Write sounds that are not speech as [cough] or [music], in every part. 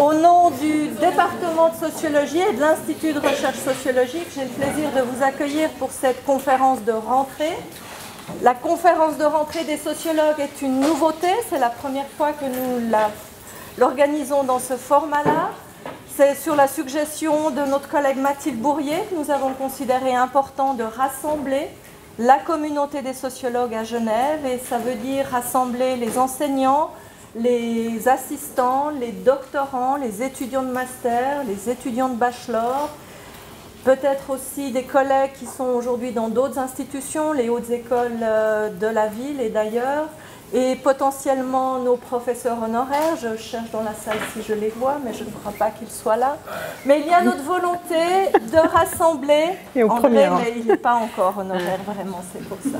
Au nom du département de sociologie et de l'Institut de recherche sociologique, j'ai le plaisir de vous accueillir pour cette conférence de rentrée. La conférence de rentrée des sociologues est une nouveauté, c'est la première fois que nous l'organisons dans ce format-là. C'est sur la suggestion de notre collègue Mathilde Bourrier que nous avons considéré important de rassembler la communauté des sociologues à Genève et ça veut dire rassembler les enseignants, les assistants, les doctorants, les étudiants de master, les étudiants de bachelor, peut-être aussi des collègues qui sont aujourd'hui dans d'autres institutions, les hautes écoles euh, de la ville et d'ailleurs, et potentiellement nos professeurs honoraires. Je cherche dans la salle si je les vois, mais je ne crois pas qu'ils soient là. Mais il y a notre volonté de rassembler. Et au André, premier mais il n'est pas encore honoraire, vraiment, c'est pour ça.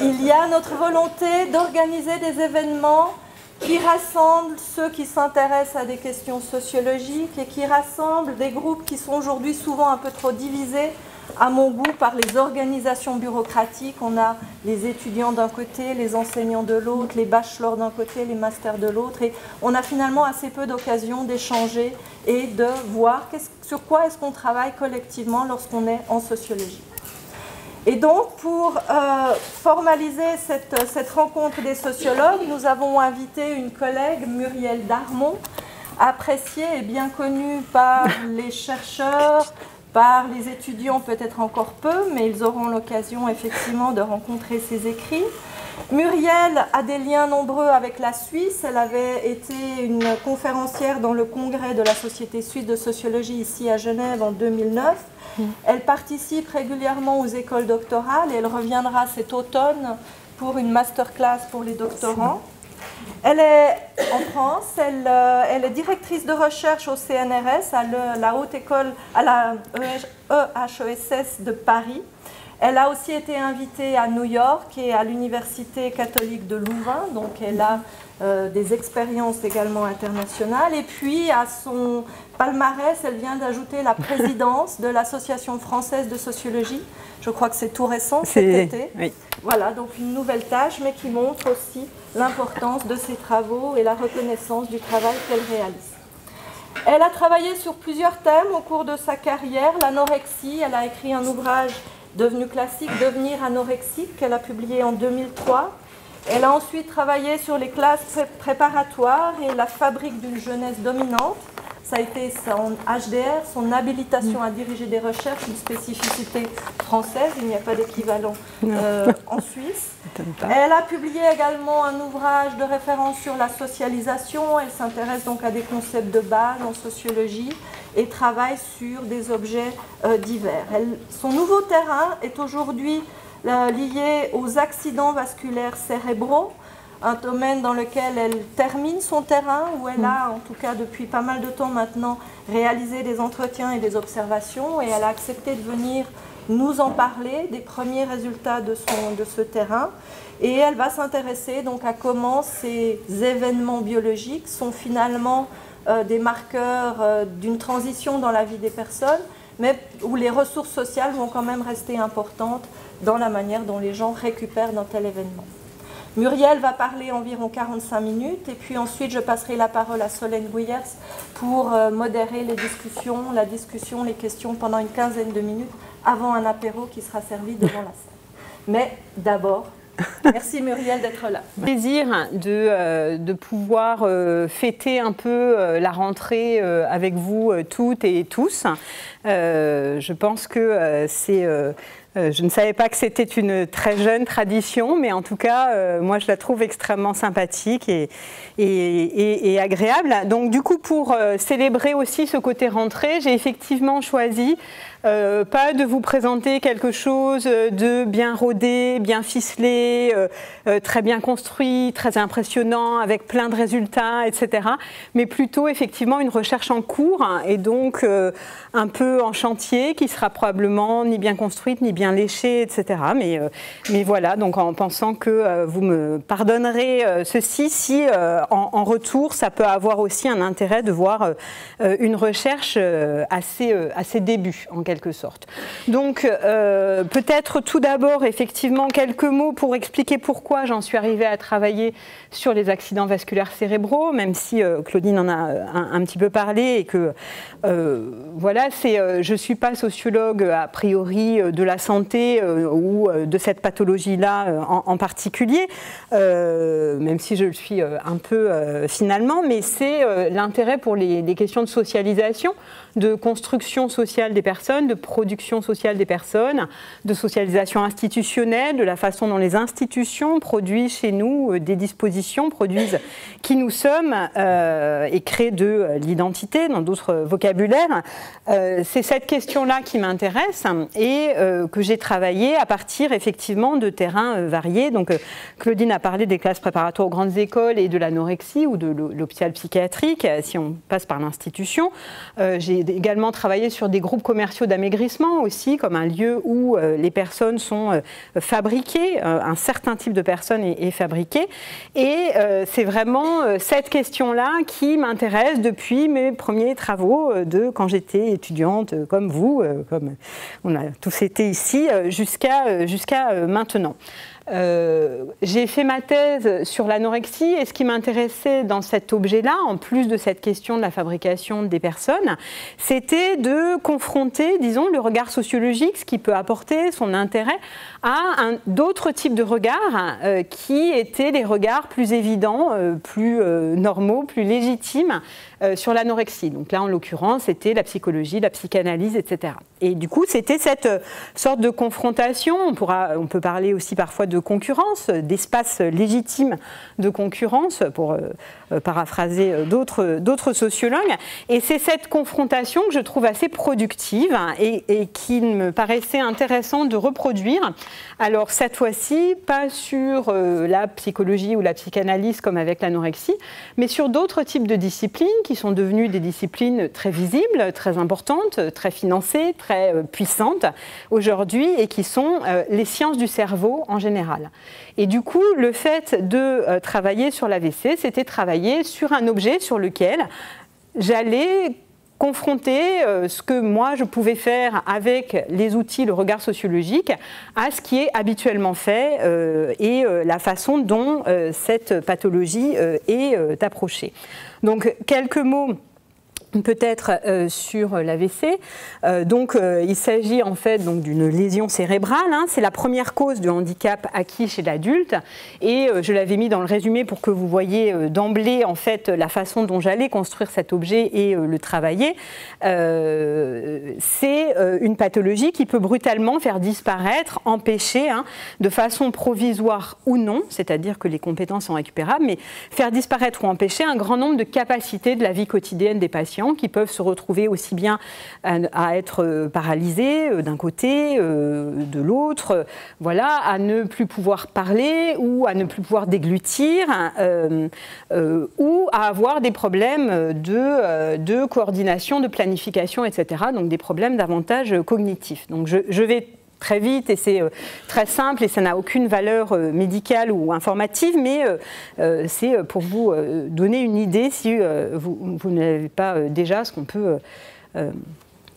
Il y a notre volonté d'organiser des événements qui rassemblent ceux qui s'intéressent à des questions sociologiques et qui rassemblent des groupes qui sont aujourd'hui souvent un peu trop divisés, à mon goût, par les organisations bureaucratiques. On a les étudiants d'un côté, les enseignants de l'autre, les bachelors d'un côté, les masters de l'autre. Et on a finalement assez peu d'occasions d'échanger et de voir sur quoi est-ce qu'on travaille collectivement lorsqu'on est en sociologie. Et donc, pour euh, formaliser cette, cette rencontre des sociologues, nous avons invité une collègue, Muriel Darmon, appréciée et bien connue par [laughs] les chercheurs, par les étudiants peut-être encore peu, mais ils auront l'occasion effectivement de rencontrer ses écrits. Muriel a des liens nombreux avec la Suisse. Elle avait été une conférencière dans le congrès de la Société suisse de sociologie ici à Genève en 2009. Elle participe régulièrement aux écoles doctorales et elle reviendra cet automne pour une masterclass pour les doctorants. Elle est en France, elle, euh, est directrice de recherche au CNRS, à la haute école, à la EHESS de Paris. Elle a aussi été invitée à New York et à l'Université catholique de Louvain, donc elle a euh, des expériences également internationales. Et puis à son palmarès, elle vient d'ajouter la présidence de l'Association française de sociologie. Je crois que c'est tout récent cet été. oui. Voilà, donc une nouvelle tâche, mais qui montre aussi l'importance de ses travaux et la reconnaissance du travail qu'elle réalise. Elle a travaillé sur plusieurs thèmes au cours de sa carrière. L'anorexie, elle a écrit un ouvrage devenu classique, Devenir anorexique, qu'elle a publié en 2003. Elle a ensuite travaillé sur les classes pré- préparatoires et la fabrique d'une jeunesse dominante. Ça a été son HDR, son habilitation à diriger des recherches, une spécificité française, il n'y a pas d'équivalent euh, en Suisse. Elle a publié également un ouvrage de référence sur la socialisation. Elle s'intéresse donc à des concepts de base en sociologie et travaille sur des objets euh, divers. Elle- son nouveau terrain est aujourd'hui euh, lié aux accidents vasculaires cérébraux, un domaine dans lequel elle termine son terrain, où elle a, en tout cas depuis pas mal de temps maintenant, réalisé des entretiens et des observations, et elle a accepté de venir nous en parler des premiers résultats de, son, de ce terrain. Et elle va s'intéresser donc à comment ces événements biologiques sont finalement euh, des marqueurs euh, d'une transition dans la vie des personnes, mais où les ressources sociales vont quand même rester importantes dans la manière dont les gens récupèrent d'un tel événement. Muriel va parler environ 45 minutes et puis ensuite je passerai la parole à Solène Gouillers pour euh, modérer les discussions, la discussion, les questions pendant une quinzaine de minutes avant un apéro qui sera servi devant la salle. Mais d'abord, [laughs] merci Muriel d'être là. plaisir de, euh, de pouvoir euh, fêter un peu euh, la rentrée avec vous toutes et tous. Je pense que c'est... euh, je ne savais pas que c'était une très jeune tradition, mais en tout cas, euh, moi, je la trouve extrêmement sympathique et agréable. Donc, du coup, pour euh, célébrer aussi ce côté rentrée, j'ai effectivement choisi euh, pas de vous présenter quelque chose de bien rodé, bien ficelé, euh, euh, très bien construit, très impressionnant, avec plein de résultats, etc. Mais plutôt effectivement une recherche en cours et donc euh, un peu en chantier qui sera probablement ni bien construite ni bien bien léché, etc. Mais, mais voilà, donc en pensant que vous me pardonnerez ceci, si en, retour, ça peut avoir aussi un intérêt de voir une recherche assez, assez début, en sorte. Donc, peut-être tout d'abord, effectivement, quelques mots pour expliquer pourquoi j'en suis arrivée à travailler sur les accidents vasculaires cérébraux, même si Claudine en a un, petit peu parlé et que euh, voilà, c'est, euh, je ne suis pas sociologue a priori euh, de la santé ou de cette pathologie-là en, particulier, même si je le suis un peu finalement, mais c'est l'intérêt pour les, questions de socialisation, de construction sociale des personnes, de production sociale des personnes, de socialisation institutionnelle, de la façon dont les institutions produisent chez nous des dispositions, produisent qui nous sommes et créent de l'identité dans d'autres vocabulaires. Euh, c'est cette question-là qui m'intéresse et euh, que j'ai travaillé à partir effectivement de terrains euh, variés. Donc Claudine a parlé des classes préparatoires aux grandes écoles et de l'anorexie ou de l'hôpital psychiatrique, si on passe par l'institution. j'ai également travaillé sur des groupes commerciaux d'amaigrissement aussi, comme un lieu où les personnes sont fabriquées, un certain type de personnes est, est fabriqué. Et c'est vraiment cette question-là qui m'intéresse depuis mes premiers travaux de quand j'étais étudiante euh, comme vous, euh, comme on a tous été ici, euh, jusqu'à maintenant. J'ai fait ma thèse sur l'anorexie et ce qui m'intéressait dans cet objet-là, en plus de cette question de la fabrication des personnes, c'était de confronter, disons, le regard sociologique, ce qui peut apporter son intérêt à d'autres types de regards qui étaient les regards plus évidents, plus normaux, plus légitimes euh, sur l'anorexie. Donc là, en l'occurrence, c'était la psychologie, la psychanalyse, etc. Et du coup, c'était cette euh, sorte de confrontation. On, on peut parler aussi parfois de concurrence, d'espace légitime de concurrence, pour euh, paraphraser d'autres sociologues. Et c'est cette confrontation que je trouve assez productive et, et qui me paraissait intéressant de reproduire. Alors cette fois-ci, pas sur la psychologie ou la psychanalyse comme avec l'anorexie, mais sur d'autres types de disciplines qui sont devenues des disciplines très visibles, très importantes, très financées, très euh, puissantes aujourd'hui et qui sont euh, les sciences du cerveau en général. Et du coup, le fait de euh, travailler sur l'AVC, c'était travailler sur un objet sur lequel j'allais confronter ce que moi je pouvais faire avec les outils, le regard sociologique, à ce qui est habituellement fait et la façon dont cette pathologie est approchée. Donc quelques mots peut-être euh, sur l'AVC. Euh, donc, euh, il s'agit en fait d'une lésion cérébrale. Hein. C'est la première cause de handicap acquis chez l'adulte. Et je l'avais mis dans le résumé pour que vous voyez d'emblée en fait la façon dont j'allais construire cet objet et le travailler. C'est une pathologie qui peut brutalement faire disparaître, empêcher, hein, de façon provisoire ou non, c'est-à-dire que les compétences sont récupérables, mais faire disparaître ou empêcher un grand nombre de capacités de la vie quotidienne des patients qui peuvent se retrouver aussi bien à, être euh, paralysés euh, d'un côté, euh, de l'autre, voilà, à ne plus pouvoir parler ou à ne plus pouvoir déglutir ou à avoir des problèmes de, de, coordination, de planification, etc. Donc des problèmes davantage cognitifs. Donc je, je vais très vite et c'est très simple et ça n'a aucune valeur médicale ou informative, mais c'est pour vous donner une idée si vous, vous n'avez pas déjà ce qu'on peut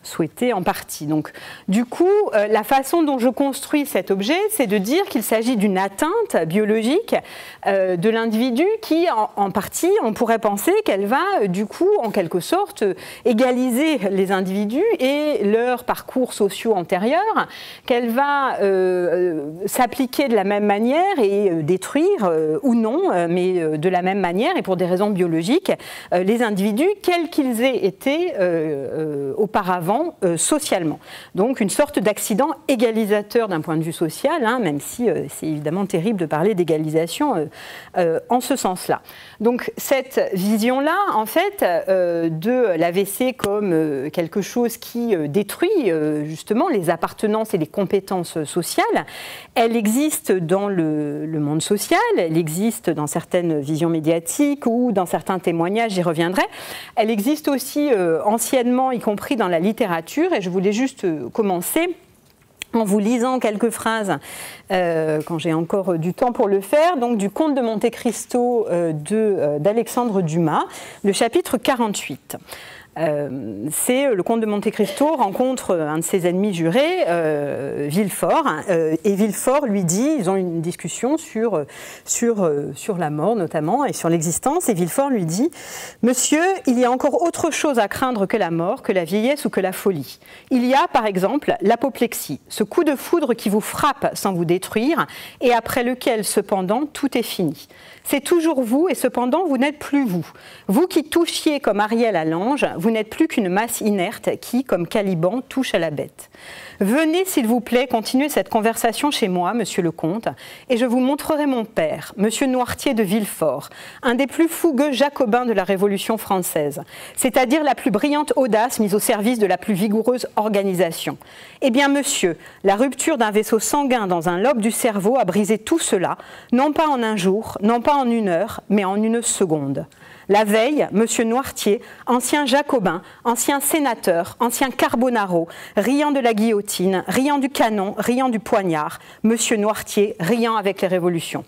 souhaité en partie. Donc, du coup, euh, la façon dont je construis cet objet, c'est de dire qu'il s'agit d'une atteinte biologique euh, de l'individu qui, en, partie, on pourrait penser qu'elle va, euh, du coup, en quelque sorte, égaliser les individus et leurs parcours sociaux antérieurs, qu'elle va s'appliquer de la même manière et détruire, ou non, mais de la même manière et pour des raisons biologiques, les individus, quels qu'ils aient été auparavant euh, socialement. Donc une sorte d'accident égalisateur d'un point de vue social, hein, même si euh, c'est évidemment terrible de parler d'égalisation euh, en ce sens-là. Donc cette vision-là, en fait, de l'AVC comme quelque chose qui détruit justement les appartenances et les compétences sociales, elle existe dans le, le monde social, elle existe dans certaines visions médiatiques ou dans certains témoignages, j'y reviendrai. Elle existe aussi anciennement, y compris dans la littérature et je voulais juste euh, commencer en vous lisant quelques phrases euh, quand j'ai encore du temps pour le faire, donc du conte de Monte Cristo euh, d'Alexandre Dumas, le chapitre 48. Euh, c'est le comte de Monte Cristo rencontre un de ses ennemis jurés, euh, Villefort, euh, et Villefort lui dit, ils ont une discussion sur, sur, sur la mort notamment et sur l'existence, et Villefort lui dit, Monsieur, il y a encore autre chose à craindre que la mort, que la vieillesse ou que la folie. Il y a par exemple l'apoplexie, ce coup de foudre qui vous frappe sans vous détruire, et après lequel cependant tout est fini. C'est toujours vous, et cependant vous n'êtes plus vous. Vous qui touchiez comme Ariel à l'ange, vous n'êtes plus qu'une masse inerte qui, comme Caliban, touche à la bête. Venez, s'il vous plaît, continuer cette conversation chez moi, monsieur le comte, et je vous montrerai mon père, monsieur Noirtier de Villefort, un des plus fougueux jacobins de la Révolution française, c'est-à-dire la plus brillante audace mise au service de la plus vigoureuse organisation. Eh bien, monsieur, la rupture d'un vaisseau sanguin dans un lobe du cerveau a brisé tout cela, non pas en un jour, non pas en une heure, mais en une seconde. La veille, M. Noirtier, ancien jacobin, ancien sénateur, ancien carbonaro, riant de la guillotine, riant du canon, riant du poignard, M. Noirtier riant avec les révolutions.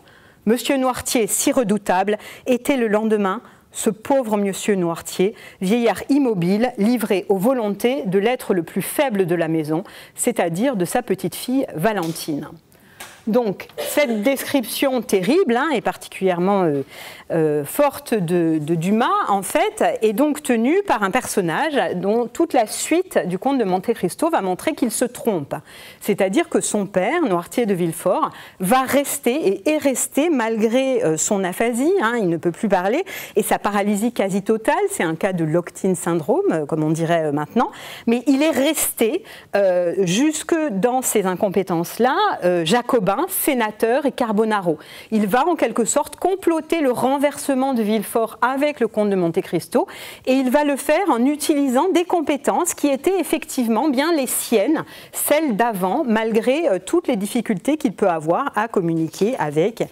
M. Noirtier, si redoutable, était le lendemain ce pauvre M. Noirtier, vieillard immobile, livré aux volontés de l'être le plus faible de la maison, c'est-à-dire de sa petite fille Valentine. Donc, cette description terrible, hein, et particulièrement euh, euh, forte de, Dumas, en fait, est donc tenue par un personnage dont toute la suite du conte de Monte Cristo va montrer qu'il se trompe. C'est-à-dire que son père, Noirtier de Villefort, va rester et est resté malgré euh, son aphasie, hein, il ne peut plus parler, et sa paralysie quasi totale, c'est un cas de Lockton syndrome, comme on dirait maintenant, mais il est resté jusque dans ces incompétences-là, jacobin sénateur et Carbonaro. Il va en quelque sorte comploter le renversement de Villefort avec le comte de Monte Cristo et il va le faire en utilisant des compétences qui étaient effectivement bien les siennes, celles d'avant, malgré euh, toutes les difficultés qu'il peut avoir à communiquer avec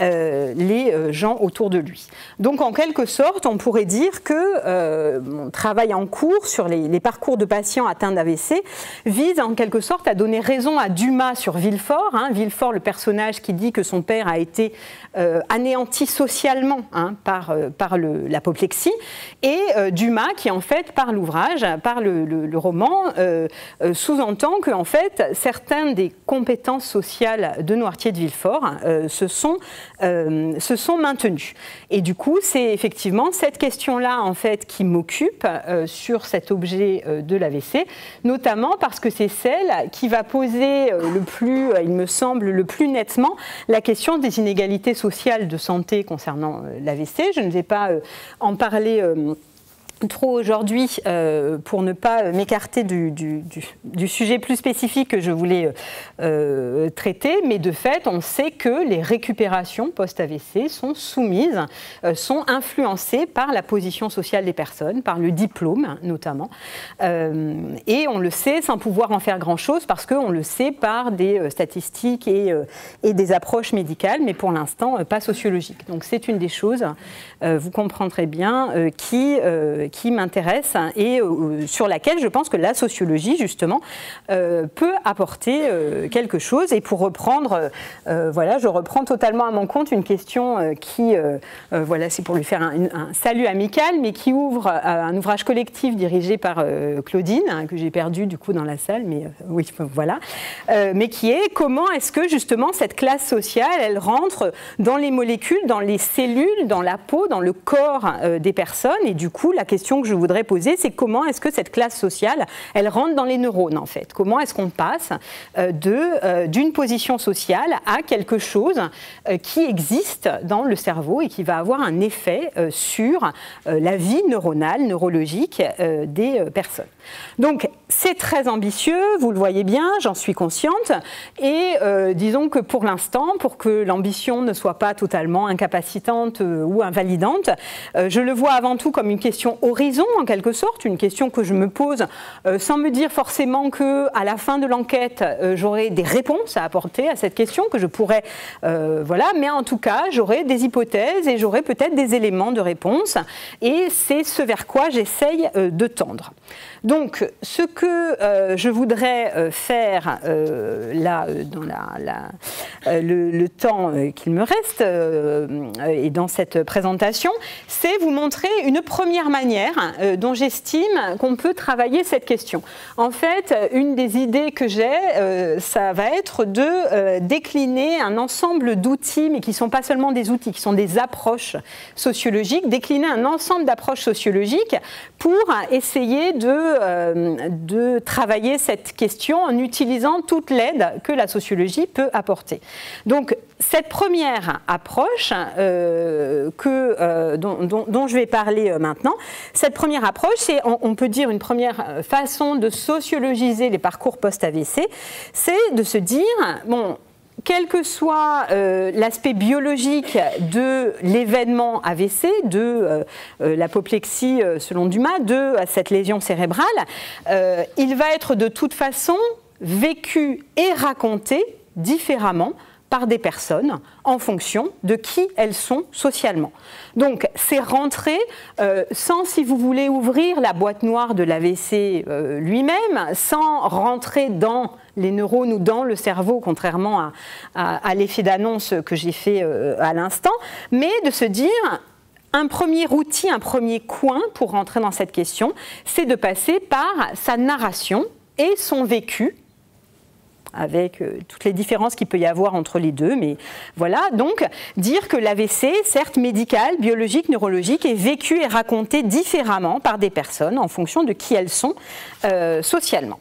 euh, les euh, gens autour de lui. Donc en quelque sorte, on pourrait dire que mon travail en cours sur les, parcours de patients atteints d'AVC vise en quelque sorte à donner raison à Dumas sur Villefort. Hein. Villefort le personnage qui dit que son père a été euh, anéanti socialement hein, par, euh, l'apoplexie, et euh, Dumas qui, en fait, par l'ouvrage, par le, roman, sous-entend que, en fait, certaines des compétences sociales de Noirtier de Villefort se, sont, se sont maintenues. Et du coup, c'est effectivement cette question-là, en fait, qui m'occupe sur cet objet de l'AVC, notamment parce que c'est celle qui va poser le plus, il me semble, le plus nettement la question des inégalités sociales de santé concernant euh, l'AVC. Je ne vais pas euh, en parler euh, trop aujourd'hui euh, pour ne pas m'écarter du, sujet plus spécifique que je voulais euh, traiter, mais de fait, on sait que les récupérations post-AVC sont soumises, euh, sont influencées par la position sociale des personnes, par le diplôme notamment, et on le sait sans pouvoir en faire grand-chose parce qu'on le sait par des statistiques et, des approches médicales, mais pour l'instant pas sociologiques. Donc c'est une des choses, vous comprendrez bien, qui qui m'intéresse et euh, sur laquelle je pense que la sociologie, justement, euh, peut apporter euh, quelque chose. Et pour reprendre, voilà, je reprends totalement à mon compte une question qui, voilà, c'est pour lui faire un, salut amical, mais qui ouvre un ouvrage collectif dirigé par Claudine, hein, que j'ai perdu du coup dans la salle, mais oui, voilà, mais qui est comment est-ce que justement cette classe sociale, elle rentre dans les molécules, dans les cellules, dans la peau, dans le corps des personnes, et du coup, la question question que je voudrais poser, c'est comment est-ce que cette classe sociale, elle rentre dans les neurones en fait? Comment est-ce qu'on passe euh, euh, d'une position sociale à quelque chose euh, qui existe dans le cerveau et qui va avoir un effet sur la vie neuronale, neurologique des personnes? Donc c'est très ambitieux, vous le voyez bien, j'en suis consciente, et disons que pour l'instant, pour que l'ambition ne soit pas totalement incapacitante ou invalidante, je le vois avant tout comme une question horizon en quelque sorte, une question que je me pose sans me dire forcément que à la fin de l'enquête j'aurai des réponses à apporter à cette question que je pourrais voilà, mais en tout cas j'aurai des hypothèses et j'aurai peut-être des éléments de réponse. Et c'est ce vers quoi j'essaye de tendre. Donc, ce que euh, je voudrais euh, faire euh, là, dans le, temps qu'il me reste et dans cette présentation, c'est vous montrer une première manière dont j'estime qu'on peut travailler cette question. En fait, une des idées que j'ai, ça va être de décliner un ensemble d'outils, mais qui ne sont pas seulement des outils, qui sont des approches sociologiques, décliner un ensemble d'approches sociologiques pour essayer de euh, de travailler cette question en utilisant toute l'aide que la sociologie peut apporter. Donc, cette première approche euh, que, euh, dont, je vais parler maintenant, cette première approche, c'est, on, peut dire, une première façon de sociologiser les parcours post-AVC, c'est de se dire, bon, quel que soit euh, l'aspect biologique de l'événement AVC, de euh, euh, l'apoplexie selon Dumas, de cette lésion cérébrale, il va être de toute façon vécu et raconté différemment par des personnes en fonction de qui elles sont socialement. Donc c'est rentrer sans, si vous voulez, ouvrir la boîte noire de l'AVC lui-même, sans rentrer dans les neurones ou dans le cerveau, contrairement à, l'effet d'annonce que j'ai fait euh, à l'instant, mais de se dire un premier outil, un premier coin pour rentrer dans cette question, c'est de passer par sa narration et son vécu avec euh, toutes les différences qu'il peut y avoir entre les deux. Mais voilà, donc dire que l'AVC, certes médical, biologique, neurologique, est vécu et raconté différemment par des personnes en fonction de qui elles sont euh, socialement.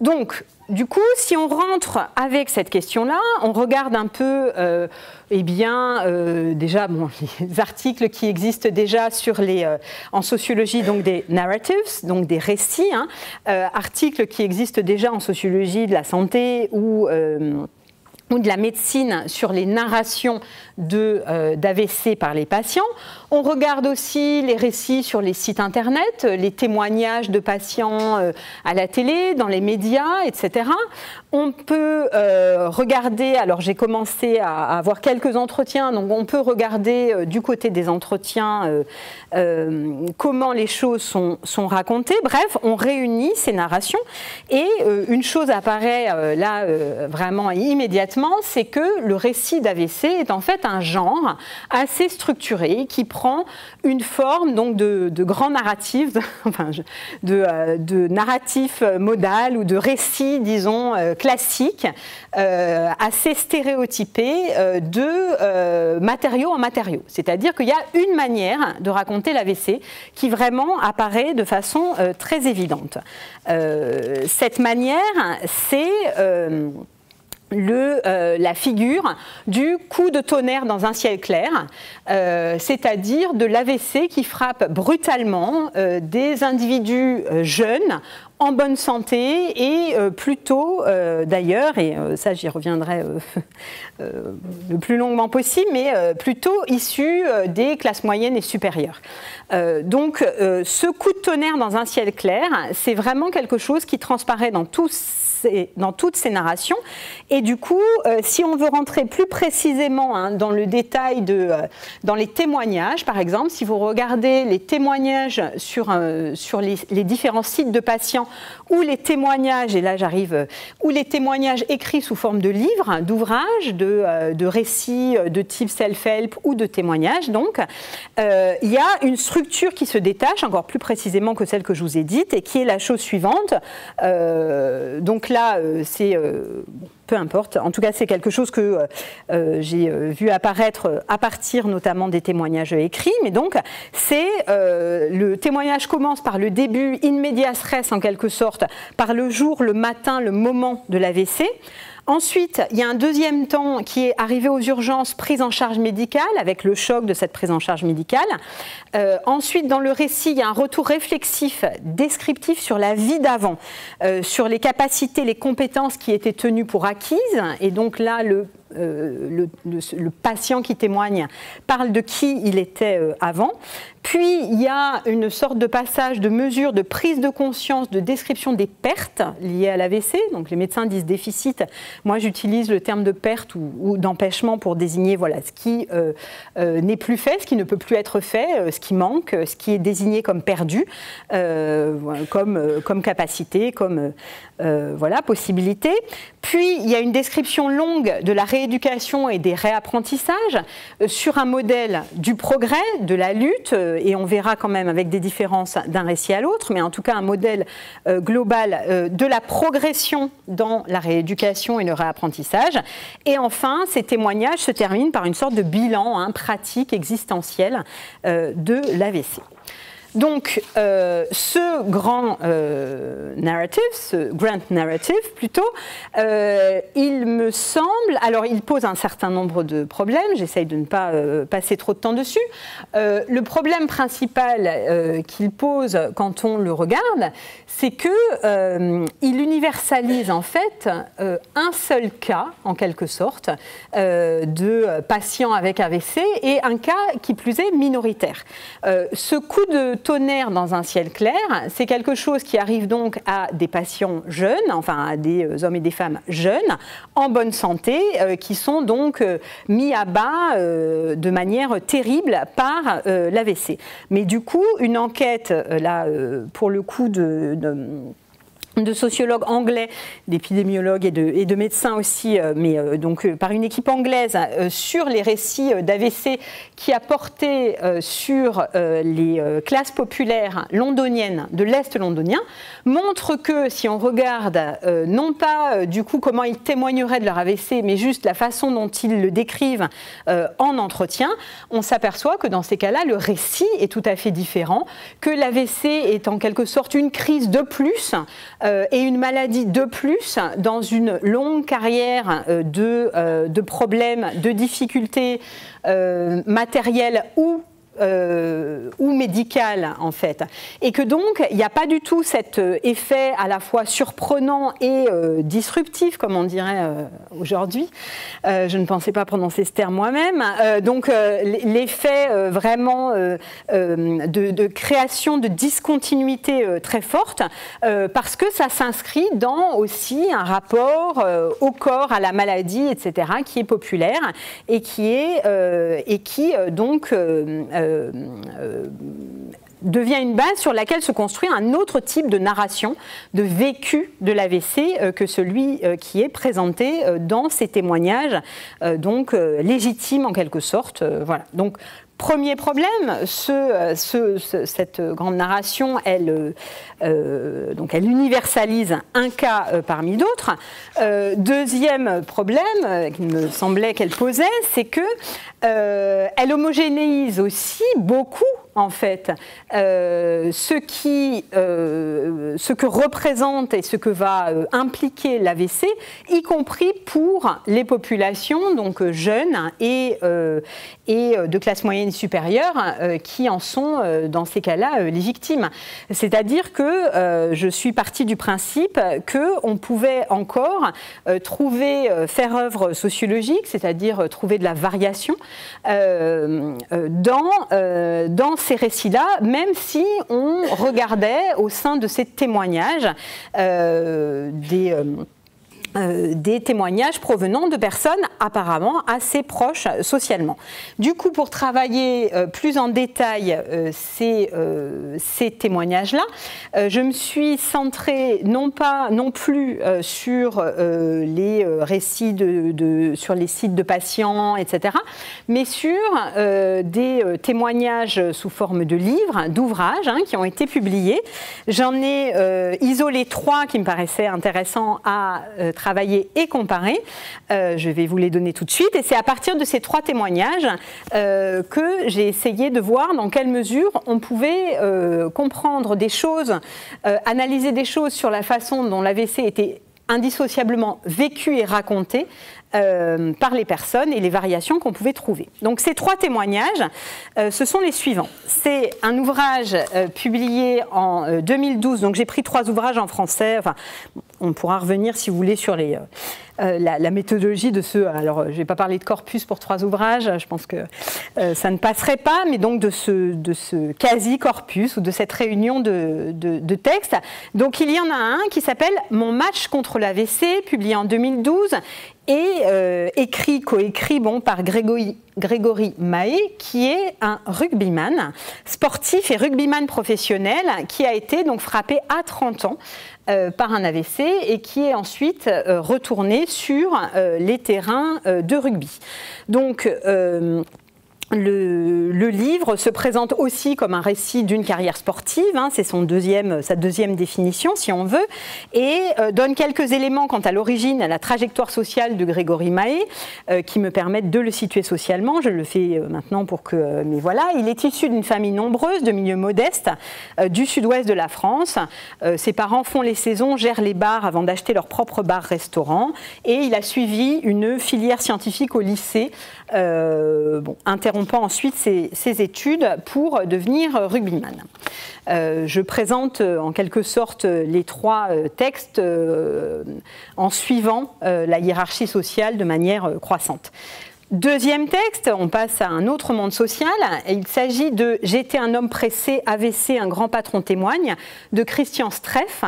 Donc, du coup, si on rentre avec cette question-là, on regarde un peu, euh, eh bien, euh, déjà, bon, [laughs] les articles qui existent déjà sur les, euh, en sociologie, donc des narratives, donc des récits, hein, articles qui existent déjà en sociologie de la santé ou ou de la médecine sur les narrations d'AVC par les patients. On regarde aussi les récits sur les sites internet, les témoignages de patients à la télé, dans les médias, etc. On peut euh, regarder, alors j'ai commencé à, avoir quelques entretiens, donc on peut regarder euh, du côté des entretiens euh, comment les choses sont, sont, racontées. Bref, on réunit ces narrations et une chose apparaît là vraiment immédiatement, c'est que le récit d'AVC est en fait un genre assez structuré qui prend une forme donc de, de grand narratif, [laughs] enfin, de, de narratif modal ou de récit, disons, classique, euh, assez stéréotypé euh, de euh, matériaux en matériaux. C'est-à-dire qu'il y a une manière de raconter l'AVC qui vraiment apparaît de façon très évidente. cette manière, c'est le, la figure du coup de tonnerre dans un ciel clair, c'est-à-dire de l'AVC qui frappe brutalement des individus jeunes en bonne santé et euh, plutôt euh, d'ailleurs, et euh, ça j'y reviendrai [laughs] le plus longuement possible, mais plutôt issus des classes moyennes et supérieures. donc ce coup de tonnerre dans un ciel clair, c'est vraiment quelque chose qui transparaît dans tous dans toutes ces narrations. Et du coup, euh, si on veut rentrer plus précisément hein, dans le détail de, euh, dans les témoignages, par exemple, si vous regardez les témoignages sur, euh, sur les, différents sites de patients ou les témoignages, et là j'arrive, ou les témoignages écrits sous forme de livres, d'ouvrages, de, de, récits de type self-help ou de témoignages, donc, il y a une structure qui se détache, encore plus précisément que celle que je vous ai dite, et qui est la chose suivante. donc euh, c'est euh, peu importe. En tout cas, c'est quelque chose que euh, j'ai vu apparaître à partir notamment des témoignages écrits. Mais donc, c'est le témoignage commence par le début in medias res en quelque sorte, par le jour, le matin, le moment de l'AVC. Ensuite, il y a un deuxième temps qui est arrivé aux urgences, prise en charge médicale, avec le choc de cette prise en charge médicale. Euh, ensuite, dans le récit, il y a un retour réflexif, descriptif sur la vie d'avant, euh, sur les capacités, les compétences qui étaient tenues pour acquises. Et donc là, le le, le, patient qui témoigne parle de qui il était avant. Puis il y a une sorte de passage de mesure de prise de conscience, de description des pertes liées à l'AVC. Donc les médecins disent déficit. Moi j'utilise le terme de perte ou, d'empêchement pour désigner voilà, ce qui euh, euh, n'est plus fait, ce qui ne peut plus être fait, euh, ce qui manque, ce qui est désigné comme perdu, comme, comme capacité, comme voilà, possibilité. Puis il y a une description longue de la rééducation et des réapprentissages sur un modèle du progrès, de la lutte et on verra quand même avec des différences d'un récit à l'autre, mais en tout cas un modèle euh, global euh, de la progression dans la rééducation et le réapprentissage. Et enfin, ces témoignages se terminent par une sorte de bilan hein, pratique, existentiel euh, de l'AVC. Donc, euh, ce grand euh, narrative, ce grand narrative plutôt, euh, il me semble, alors il pose un certain nombre de problèmes, j'essaye de ne pas passer trop de temps dessus. le problème principal qu'il pose quand on le regarde, c'est que il universalise en fait un seul cas, en quelque sorte, de patients avec AVC et un cas qui plus est minoritaire. ce coup de tonnerre dans un ciel clair, c'est quelque chose qui arrive donc à des patients jeunes, enfin à des euh, hommes et des femmes jeunes, en bonne santé, euh, qui sont donc euh, mis à bas de manière terrible par l'AVC. Mais du coup, une enquête, là, pour le coup de 嗯。Sociologues anglais, d'épidémiologues et de, et de, médecins aussi, euh, mais euh, donc euh, par une équipe anglaise sur les récits d'AVC qui a porté sur les classes populaires londoniennes de l'Est londonien, montre que si on regarde non pas du coup comment ils témoigneraient de leur AVC, mais juste la façon dont ils le décrivent en entretien, on s'aperçoit que dans ces cas-là, le récit est tout à fait différent, que l'AVC est en quelque sorte une crise de plus et une maladie de plus dans une longue carrière euh, de, euh, de problèmes, de difficultés matérielles ou euh, ou médicale en fait. Et que donc il n'y a pas du tout cet euh, effet à la fois surprenant et euh, disruptif, comme on dirait aujourd'hui. je ne pensais pas prononcer ce terme moi-même. donc l'effet vraiment de, de, création de discontinuité très forte, parce que ça s'inscrit dans aussi un rapport au corps, à la maladie, etc., qui est populaire et qui est et qui donc euh, euh, devient une base sur laquelle se construit un autre type de narration, de vécu de l'AVC euh, que celui qui est présenté dans ces témoignages, donc légitimes en quelque sorte. voilà. Donc Premier problème, cette grande narration, elle, donc elle universalise un cas parmi d'autres. deuxième problème, qui me semblait qu'elle posait, c'est que elle homogénéise aussi beaucoup en fait, euh, ce, qui, euh, que représente et ce que va euh, impliquer l'AVC, y compris pour les populations donc jeunes et de classe moyenne supérieure qui en sont dans ces cas-là les victimes. C'est-à-dire que je suis partie du principe que on pouvait encore trouver, faire œuvre sociologique, c'est-à-dire trouver de la variation dans, ces récits-là, même si on regardait au sein de ces témoignages euh, des... Euh, des témoignages provenant de personnes apparemment assez proches socialement. Du coup, pour travailler euh, plus en détail euh, ces, ces témoignages-là, je me suis centrée non pas non plus sur les récits de, sur les sites de patients, etc., mais sur des témoignages sous forme de livres, d'ouvrages hein, qui ont été publiés. J'en ai isolé trois qui me paraissaient intéressants à travailler travailler et comparer. Euh, je vais vous les donner tout de suite. Et c'est à partir de ces trois témoignages euh, que j'ai essayé de voir dans quelle mesure on pouvait euh, comprendre des choses, analyser des choses sur la façon dont l'AVC était indissociablement vécu et raconté par les personnes et les variations qu'on pouvait trouver. Donc ces trois témoignages, ce sont les suivants. C'est un ouvrage publié en 2012, donc j'ai pris trois ouvrages en français, on pourra revenir si vous voulez sur les, la, méthodologie de ce. Alors, je ne vais pas parler de corpus pour trois ouvrages, je pense que ça ne passerait pas, mais donc de ce, quasi-corpus ou de cette réunion de, textes. Donc, il y en a un qui s'appelle Mon match contre l'AVC, publié en 2012 et euh, écrit, coécrit bon, par Grégory, Grégory qui est un rugbyman, sportif et rugbyman professionnel, qui a été donc frappé à 30 ans euh, par un AVC et qui est ensuite euh, retourné sur les terrains de rugby. Donc, le, livre se présente aussi comme un récit d'une carrière sportive, hein, c'est son deuxième, sa deuxième définition si on veut, et euh, donne quelques éléments quant à l'origine, à la trajectoire sociale de Grégory Mahé, euh, qui me permettent de le situer socialement. Je le fais euh, maintenant pour que... mais voilà, il est issu d'une famille nombreuse, de milieu modeste, du sud-ouest de la France. ses parents font les saisons, gèrent les bars avant d'acheter leur propre bar-restaurant, et il a suivi une filière scientifique au lycée, bon, interrompant ensuite ses, études pour devenir rugbyman. Euh, je présente euh, en quelque sorte les trois euh, textes en suivant la hiérarchie sociale de manière croissante. Deuxième texte, on passe à un autre monde social. Il s'agit de J'étais un homme pressé, AVC, un grand patron témoigne, de Christian Streff,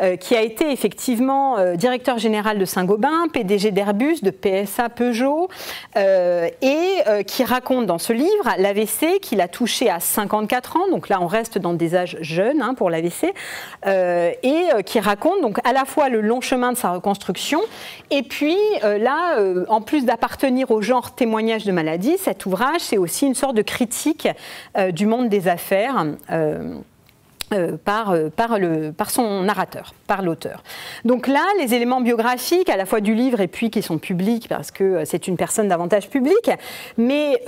euh, qui a été effectivement euh, directeur général de Saint-Gobain, PDG d'Airbus, de PSA Peugeot, euh, et qui raconte dans ce livre l'AVC qu'il a touché à 54 ans, donc là on reste dans des âges jeunes hein, pour l'AVC, et qui raconte donc à la fois le long chemin de sa reconstruction, et puis là, en plus d'appartenir aux gens témoignage de maladie, cet ouvrage, c'est aussi une sorte de critique euh, du monde des affaires. Euh, euh, par, par, le, par, son narrateur, par l'auteur. Donc là, les éléments biographiques, à la fois du livre et puis qui sont publics, parce que c'est une personne davantage publique, mais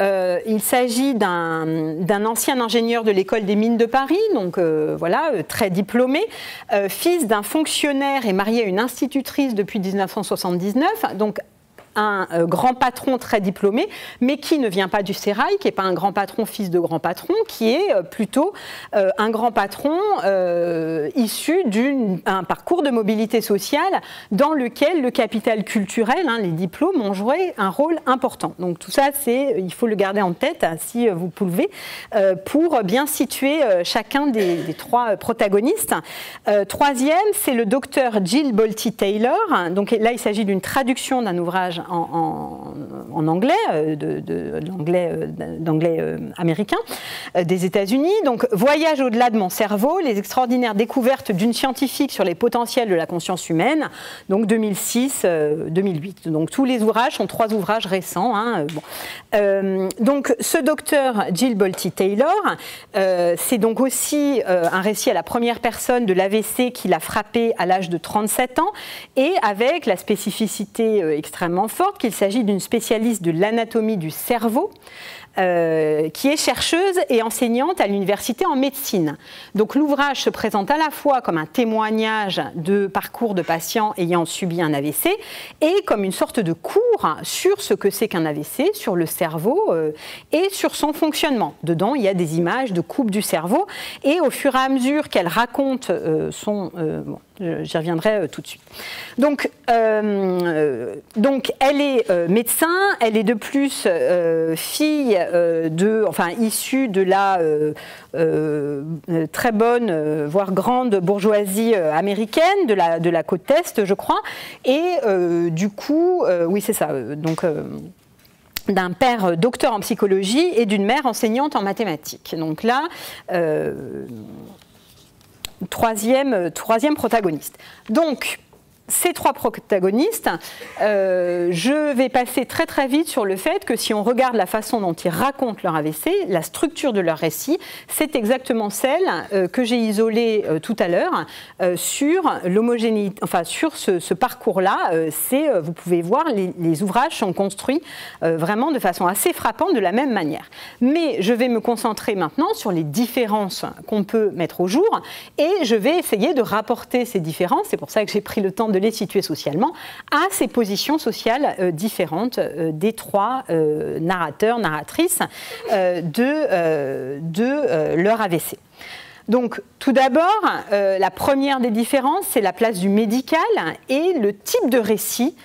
il s'agit d'un ancien ingénieur de l'école des mines de Paris, donc voilà, très diplômé, fils d'un fonctionnaire et marié à une institutrice depuis 1979, donc un euh, grand patron très diplômé, mais qui ne vient pas du sérail, qui n'est pas un grand patron fils de grand patron, qui est euh, plutôt euh, un grand patron issu d'un parcours de mobilité sociale dans lequel le capital culturel, hein, les diplômes, ont joué un rôle important. Donc tout ça, il faut le garder en tête, hein, si vous pouvez, pour bien situer chacun des, trois protagonistes. troisième, c'est le docteur Jill Bolte Taylor. Donc là, il s'agit d'une traduction d'un ouvrage en, anglais, euh, de, euh, d'anglais euh, américain des États-Unis. Donc, Voyage au-delà de mon cerveau, les extraordinaires découvertes d'une scientifique sur les potentiels de la conscience humaine, donc 2006-2008. Donc, tous les ouvrages sont trois ouvrages récents. Hein, donc, ce docteur Jill Bolte Taylor, c'est donc aussi un récit à la première personne de l'AVC qui l'a frappé à l'âge de 37 ans et avec la spécificité extrêmement qu'il s'agit d'une spécialiste de l'anatomie du cerveau euh, qui est chercheuse et enseignante à l'université en médecine. Donc l'ouvrage se présente à la fois comme un témoignage de parcours de patients ayant subi un AVC et comme une sorte de cours sur ce que c'est qu'un AVC, sur le cerveau euh, et sur son fonctionnement. Dedans, il y a des images de coupe du cerveau et au fur et à mesure qu'elle raconte euh, son... J'y reviendrai tout de suite. Donc, donc elle est médecin, elle est de plus fille euh, de, enfin, issu de la euh, euh, très bonne, voire grande bourgeoisie américaine, de la, de la côte Est, je crois. Et du coup, oui, c'est ça. Donc d'un père docteur en psychologie et d'une mère enseignante en mathématiques. Donc là, troisième, troisième protagoniste. Donc, ces trois protagonistes, euh, je vais passer très très vite sur le fait que si on regarde la façon dont ils racontent leur AVC, la structure de leur récit, c'est exactement celle euh, que j'ai isolée euh, tout à l'heure sur l'homogénéité, enfin sur ce, parcours-là. c'est, vous pouvez voir, les, les ouvrages sont construits vraiment de façon assez frappante de la même manière. Mais je vais me concentrer maintenant sur les différences qu'on peut mettre au jour et je vais essayer de rapporter ces différences. C'est pour ça que j'ai pris le temps de les situer socialement, à ces positions sociales euh, différentes euh, des trois euh, narrateurs, narratrices de, de leur AVC. Donc, tout d'abord, la première des différences, c'est la place du médical et le type de récit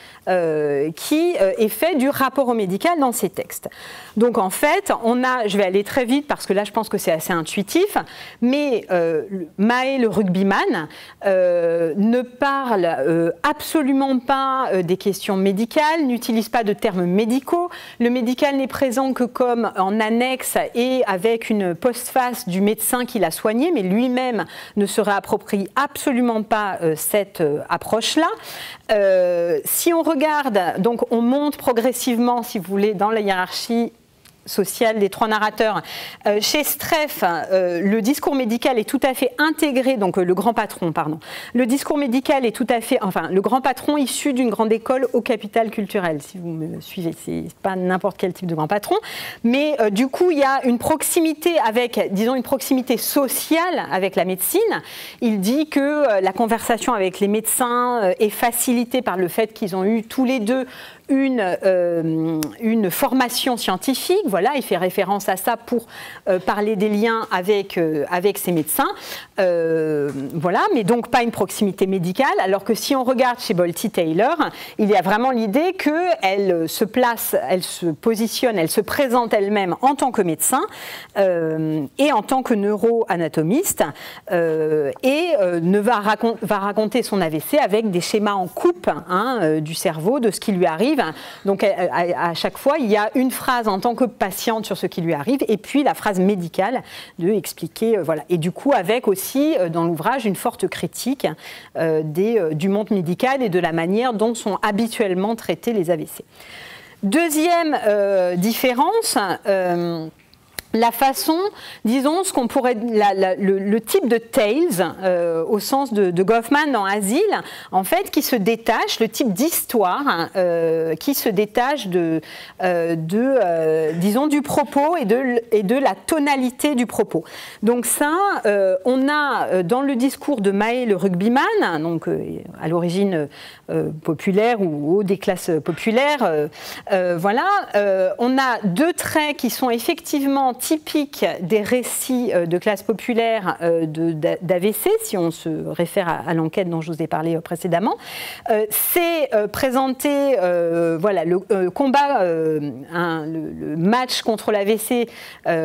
qui est fait du rapport au médical dans ces textes. Donc en fait, on a, je vais aller très vite parce que là je pense que c'est assez intuitif, mais Maë le rugbyman ne parle absolument pas des questions médicales, n'utilise pas de termes médicaux. Le médical n'est présent que comme en annexe et avec une postface du médecin qui l'a soigné, mais lui-même ne se réapproprie absolument pas euh, cette euh, approche-là. Euh, si on regarde, donc on monte progressivement, si vous voulez, dans la hiérarchie social des trois narrateurs. Euh, chez Streff, euh, le discours médical est tout à fait intégré, donc euh, le grand patron, pardon. Le discours médical est tout à fait, enfin, le grand patron issu d'une grande école au capital culturel, si vous me suivez. C'est pas n'importe quel type de grand patron. Mais du coup, il y a une proximité avec, disons, une proximité sociale avec la médecine. Il dit que la conversation avec les médecins est facilitée par le fait qu'ils ont eu tous les deux une, euh, une formation scientifique. Voilà, il fait référence à ça pour euh, parler des liens avec, euh, ses médecins. voilà, mais donc pas une proximité médicale. Alors que si on regarde chez Bolty Taylor, il y a vraiment l'idée qu'elle se place, elle se positionne, elle se présente elle-même en tant que médecin et en tant que neuroanatomiste et ne va, va, raconter son AVC avec des schémas en coupe hein, du cerveau, de ce qui lui arrive donc à, chaque fois, il y a une phrase en tant que patiente sur ce qui lui arrive, et puis la phrase médicale de expliquer, euh, voilà. Et du coup, avec aussi euh, dans l'ouvrage une forte critique euh, des, du monde médical et de la manière dont sont habituellement traités les AVC. Deuxième différence la façon, disons, ce qu'on pourrait, le, type de tales, euh, au sens de, Goffman dans Asile, en fait, qui se détache, le type d'histoire euh, qui se détache de, euh, disons, du propos et de, et de la tonalité du propos. Donc ça, on a dans le discours de Maé le rugbyman, donc à l'origine populaire ou, des classes populaires, voilà, on a deux traits qui sont effectivement typique des récits euh, de classe populaire euh, d'AVC, si on se réfère à, l'enquête dont je vous ai parlé euh, précédemment, c'est présenter voilà, le combat, le, match contre l'AVC,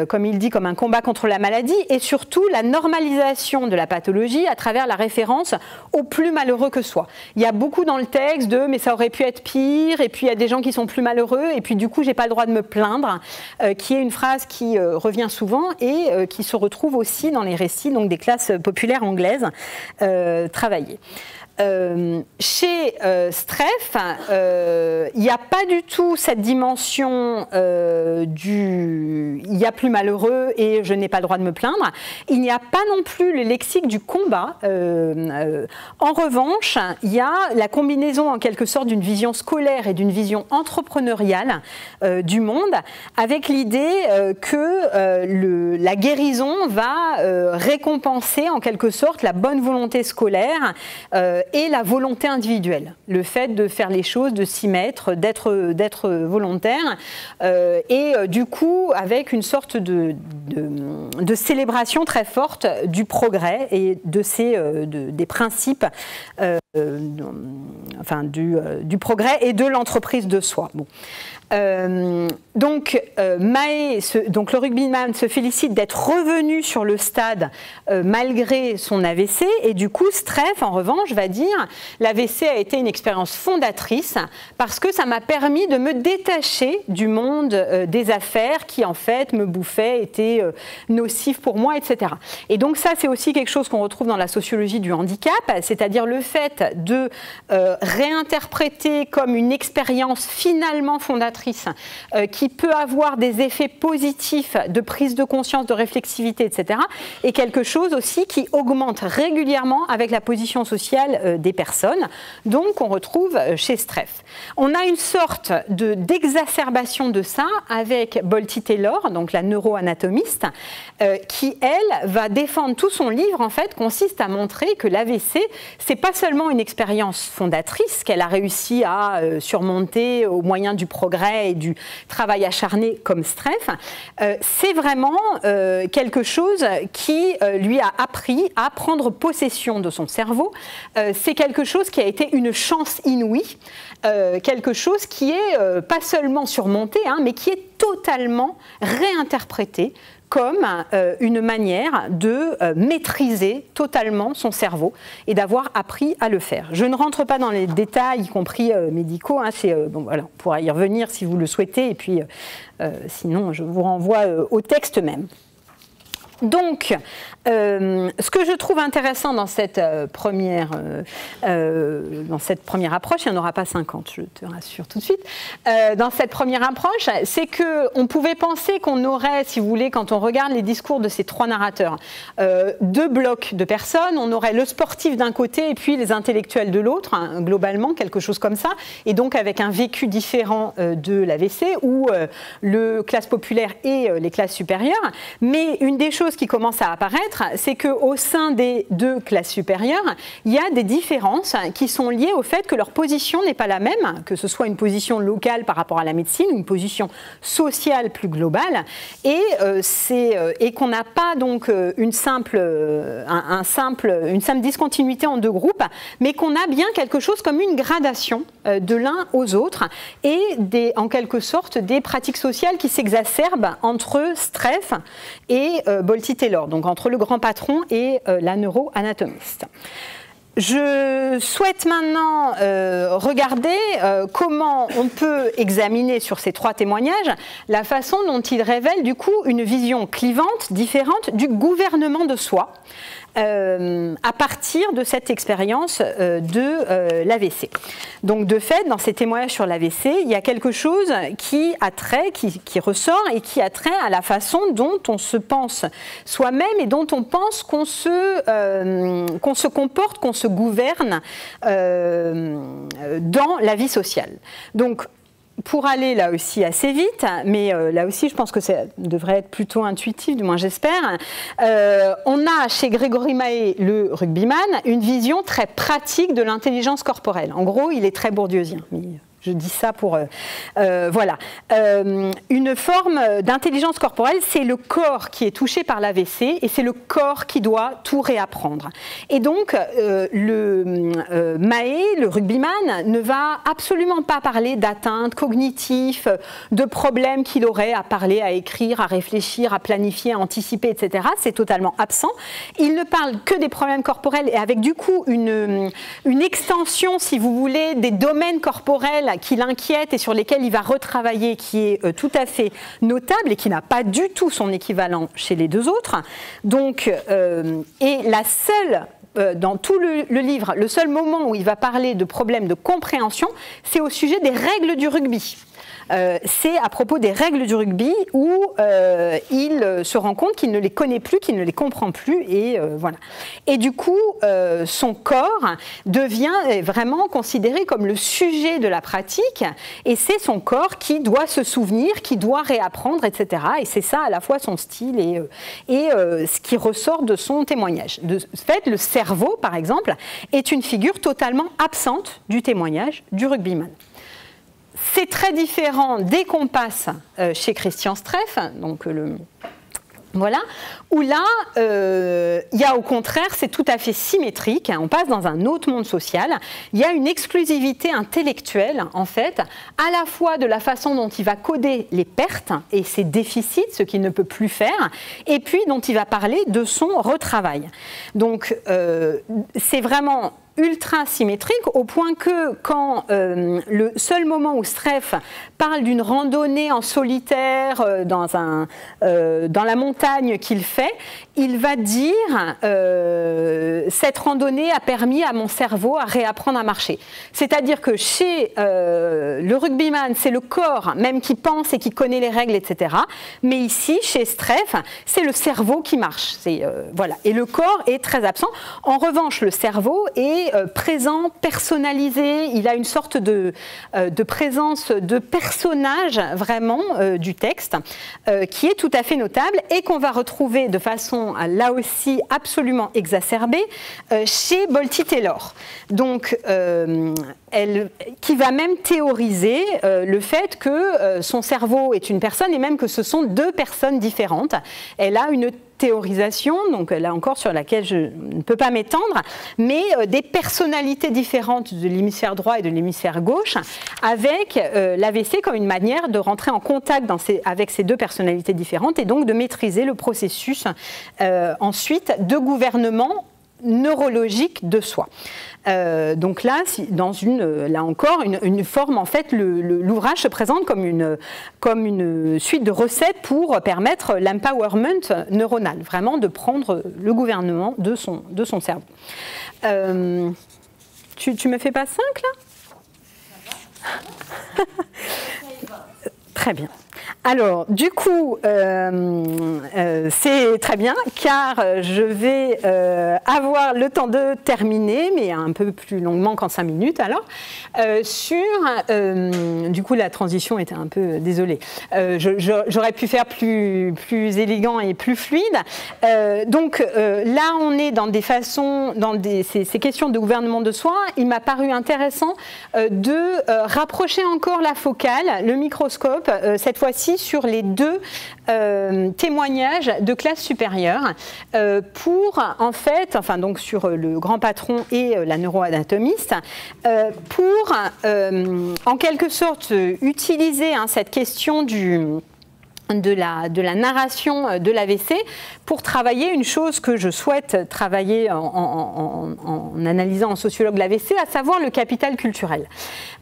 comme il dit, comme un combat contre la maladie, et surtout la normalisation de la pathologie à travers la référence au plus malheureux que soi. Il y a beaucoup dans le texte de mais ça aurait pu être pire, et puis il y a des gens qui sont plus malheureux, et puis du coup j'ai pas le droit de me plaindre, qui est une phrase qui revient souvent et euh, qui se retrouve aussi dans les récits des classes populaires anglaises euh, travaillées. Euh, chez euh, Streff, euh, il n'y a pas du tout cette dimension du il y a plus malheureux et je n'ai pas le droit de me plaindre. Il n'y a pas non plus le lexique du combat. en revanche, il y a la combinaison en quelque sorte d'une vision scolaire et d'une vision entrepreneuriale du monde, avec l'idée que la guérison va récompenser en quelque sorte la bonne volonté scolaire et la volonté individuelle, le fait de faire les choses, de s'y mettre, d'être volontaire, euh, et euh, du coup avec une sorte de, célébration très forte du progrès et de ces, euh, des principes du, progrès et de l'entreprise de soi. Euh, donc, euh, Maé, donc le rugbyman se félicite d'être revenu sur le stade euh, malgré son AVC et du coup Streff en revanche va dire l'AVC a été une expérience fondatrice parce que ça m'a permis de me détacher du monde des affaires qui en fait me bouffaient, étaient nocifs pour moi, etc. Et donc ça c'est aussi quelque chose qu'on retrouve dans la sociologie du handicap, c'est-à-dire le fait de réinterpréter comme une expérience finalement fondatrice euh, qui peut avoir des effets positifs de prise de conscience, de réflexivité, etc. Et quelque chose aussi qui augmente régulièrement avec la position sociale euh, des personnes. Donc on retrouve euh, chez Streff. On a une sorte d'exacerbation de, ça avec Bolty Taylor, donc la neuroanatomiste, qui elle va défendre tout son livre en fait consiste à montrer que l'AVC c'est pas seulement une expérience fondatrice, qu'elle a réussi à surmonter au moyen du progrès et du travail acharné comme Streff, c'est vraiment quelque chose qui lui a appris à prendre possession de son cerveau. c'est quelque chose qui a été une chance inouïe. Euh, quelque chose qui est euh, pas seulement surmonté, hein, mais qui est totalement réinterprété comme euh, une manière de maîtriser totalement son cerveau et d'avoir appris à le faire. Je ne rentre pas dans les détails, y compris médicaux. Hein, bon, voilà, on pourra y revenir si vous le souhaitez, et puis sinon je vous renvoie au texte même. Donc, euh, ce que je trouve intéressant dans cette, euh, première, euh, dans cette première approche, il n'y en aura pas 50, je te rassure tout de suite, dans cette première approche, c'est qu'on pouvait penser qu'on aurait, si vous voulez, quand on regarde les discours de ces trois narrateurs, deux blocs de personnes, on aurait le sportif d'un côté et puis les intellectuels de l'autre, hein, globalement, quelque chose comme ça, et donc avec un vécu différent de l'AVC, ou le classe populaire et les classes supérieures. Mais une des choses qui commence à apparaître, c'est qu'au sein des deux classes supérieures, il y a des différences qui sont liées au fait que leur position n'est pas la même, que ce soit une position locale par rapport à la médecine une position sociale plus globale, et, euh, euh, et qu'on n'a pas donc euh, une simple, un, simple, une simple discontinuité en deux groupes, mais qu'on a bien quelque chose comme une gradation de l'un aux autres et des, en quelque sorte des pratiques sociales qui s'exacerbent entre Streff et Bolti Taylor, donc entre le grand patron et euh, la neuroanatomiste. Je souhaite maintenant euh, regarder euh, comment on peut examiner sur ces trois témoignages la façon dont ils révèlent du coup une vision clivante, différente du gouvernement de soi, euh, à partir de cette expérience euh, de euh, l'AVC. Donc de fait, dans ces témoignages sur l'AVC, il y a quelque chose qui qui, ressort et qui a trait à la façon dont on se pense soi-même et dont on pense qu'on se, qu'on se comporte, qu'on se gouverne dans la vie sociale. Donc pour aller là aussi assez vite, mais euh, là aussi je pense que ça devrait être plutôt intuitif, du moins j'espère, euh, on a chez Grégory Mahé, le rugbyman, une vision très pratique de l'intelligence corporelle. En gros, il est très bourdieusien. Je dis ça pour... Euh, euh, voilà. Euh, une forme d'intelligence corporelle, c'est le corps qui est touché par l'AVC et c'est le corps qui doit tout réapprendre. Et donc, le Maé, le rugbyman, ne va absolument pas parler d'atteintes cognitives, de problèmes qu'il aurait à parler, à écrire, à réfléchir, à planifier, à anticiper, etc. C'est totalement absent. Il ne parle que des problèmes corporels et avec du coup une extension, si vous voulez, des domaines corporels qui l'inquiète et sur lesquels il va retravailler, qui est euh, tout à fait notable et qui n'a pas du tout son équivalent chez les deux autres. Donc, euh, et la seule euh, dans tout le, livre, le seul moment où il va parler de problèmes de compréhension, c'est au sujet des règles du rugby. Euh, c'est à propos des règles du rugby où euh, il se rend compte qu'il ne les connaît plus, qu'il ne les comprend plus, et euh, voilà. Et du coup, son corps devient vraiment considéré comme le sujet de la pratique, et c'est son corps qui doit se souvenir, qui doit réapprendre, etc. Et c'est ça à la fois son style et, et ce qui ressort de son témoignage. De fait, le cerveau, par exemple, est une figure totalement absente du témoignage du rugbyman. C'est très différent dès qu'on passe euh, chez Christian Streff, donc euh, voilà, où là, euh, il y a au contraire, c'est tout à fait symétrique, on passe dans un autre monde social, il y a une exclusivité intellectuelle, en fait, à la fois de la façon dont il va coder les pertes et ses déficits, ce qu'il ne peut plus faire, et puis dont il va parler de son retravail. Donc, c'est vraiment ultra symétrique au point que quand euh, le seul moment où Streff parle d'une randonnée en solitaire euh, dans, un, euh, dans la montagne qu'il fait, il va dire cette randonnée a permis à mon cerveau à réapprendre à marcher. C'est-à-dire que chez le rugbyman, c'est le corps même qui pense et qui connaît les règles, etc. Mais ici, chez Streff, c'est le cerveau qui marche. voilà. Et le corps est très absent. En revanche, le cerveau est est présent, personnalisé, il a une sorte de, de présence de personnage vraiment du texte qui est tout à fait notable et qu'on va retrouver de façon là aussi absolument exacerbée chez Bolty Taylor. Donc, elle, qui va même théoriser le fait que son cerveau est une personne et même que ce sont deux personnes différentes. Elle a une théorisation, donc là encore sur laquelle je ne peux pas m'étendre, mais euh, des personnalités différentes de l'hémisphère droit et de l'hémisphère gauche, avec euh, l'AVC comme une manière de rentrer en contact avec ces deux personnalités différentes et donc de maîtriser le processus euh, ensuite de gouvernement neurologique de soi. Euh, donc là, dans une, là encore, une, forme, en fait, l'ouvrage se présente comme une, comme une suite de recettes pour permettre l'empowerment neuronal, vraiment de prendre le gouvernement de son, de son cerveau. Euh, tu, tu me fais pas 5 là? [laughs] Très bien. Alors, du coup, euh, euh, c'est très bien, car je vais euh, avoir le temps de terminer, mais un peu plus longuement qu'en cinq minutes, alors, sur, du coup, la transition était un peu, désolée, j'aurais pu faire plus, élégant et plus fluide. donc, là, on est dans des façons, dans des, ces, ces questions de gouvernement de soi, il m'a paru intéressant de rapprocher encore la focale, le microscope, cette fois-ci sur les deux euh, témoignages de classe supérieure euh, pour, en fait, enfin donc sur le grand patron et euh, la neuroanatomiste, pour en quelque sorte utiliser hein, cette question du de la, de la narration euh, de l'AVC pour travailler une chose que je souhaite travailler en, analysant en sociologue l'AVC, à savoir le capital culturel.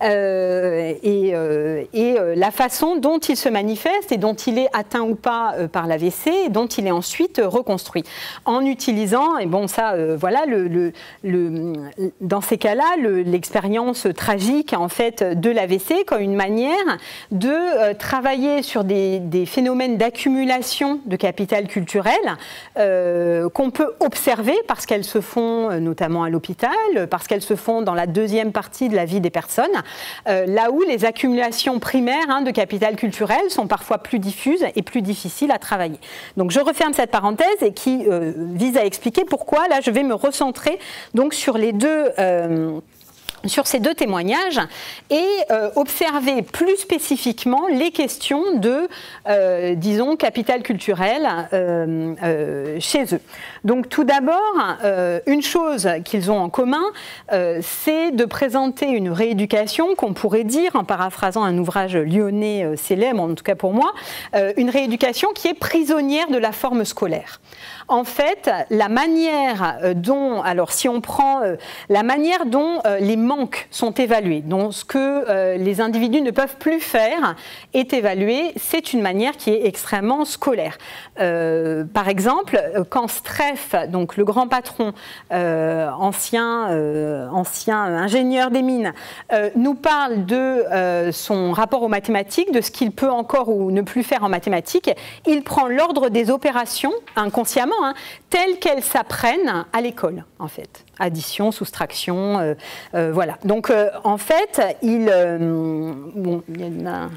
Euh, et, euh, et la façon dont il se manifeste et dont il est atteint ou pas par l'AVC et dont il est ensuite reconstruit. En utilisant, et bon ça, voilà, le, le, dans ces cas-là, l'expérience tragique en fait de l'AVC comme une manière de travailler sur des, des phénomènes phénomènes d'accumulation de capital culturel euh, qu'on peut observer parce qu'elles se font euh, notamment à l'hôpital, parce qu'elles se font dans la deuxième partie de la vie des personnes, euh, là où les accumulations primaires hein, de capital culturel sont parfois plus diffuses et plus difficiles à travailler. Donc je referme cette parenthèse et qui vise à expliquer pourquoi là je vais me recentrer donc sur les deux sur ces deux témoignages et euh, observer plus spécifiquement les questions de, euh, disons, capital culturel euh, chez eux. Donc tout d'abord, une chose qu'ils ont en commun, c'est de présenter une rééducation qu'on pourrait dire, en paraphrasant un ouvrage lyonnais célèbre, en tout cas pour moi, une rééducation qui est prisonnière de la forme scolaire en fait, la manière euh, dont, alors si on prend euh, la manière dont euh, les manques sont évalués, dont ce que les individus ne peuvent plus faire est évalué, c'est une manière qui est extrêmement scolaire. par exemple, quand Streff, donc le grand patron, ancien, ancien ingénieur des mines, nous parle de son rapport aux mathématiques, de ce qu'il peut encore ou ne plus faire en mathématiques, il prend l'ordre des opérations inconsciemment Hein, telles qu'elles s'apprennent à l'école, en fait. Addition, soustraction, euh, euh, voilà. Donc, euh, en fait, il, bon, il y a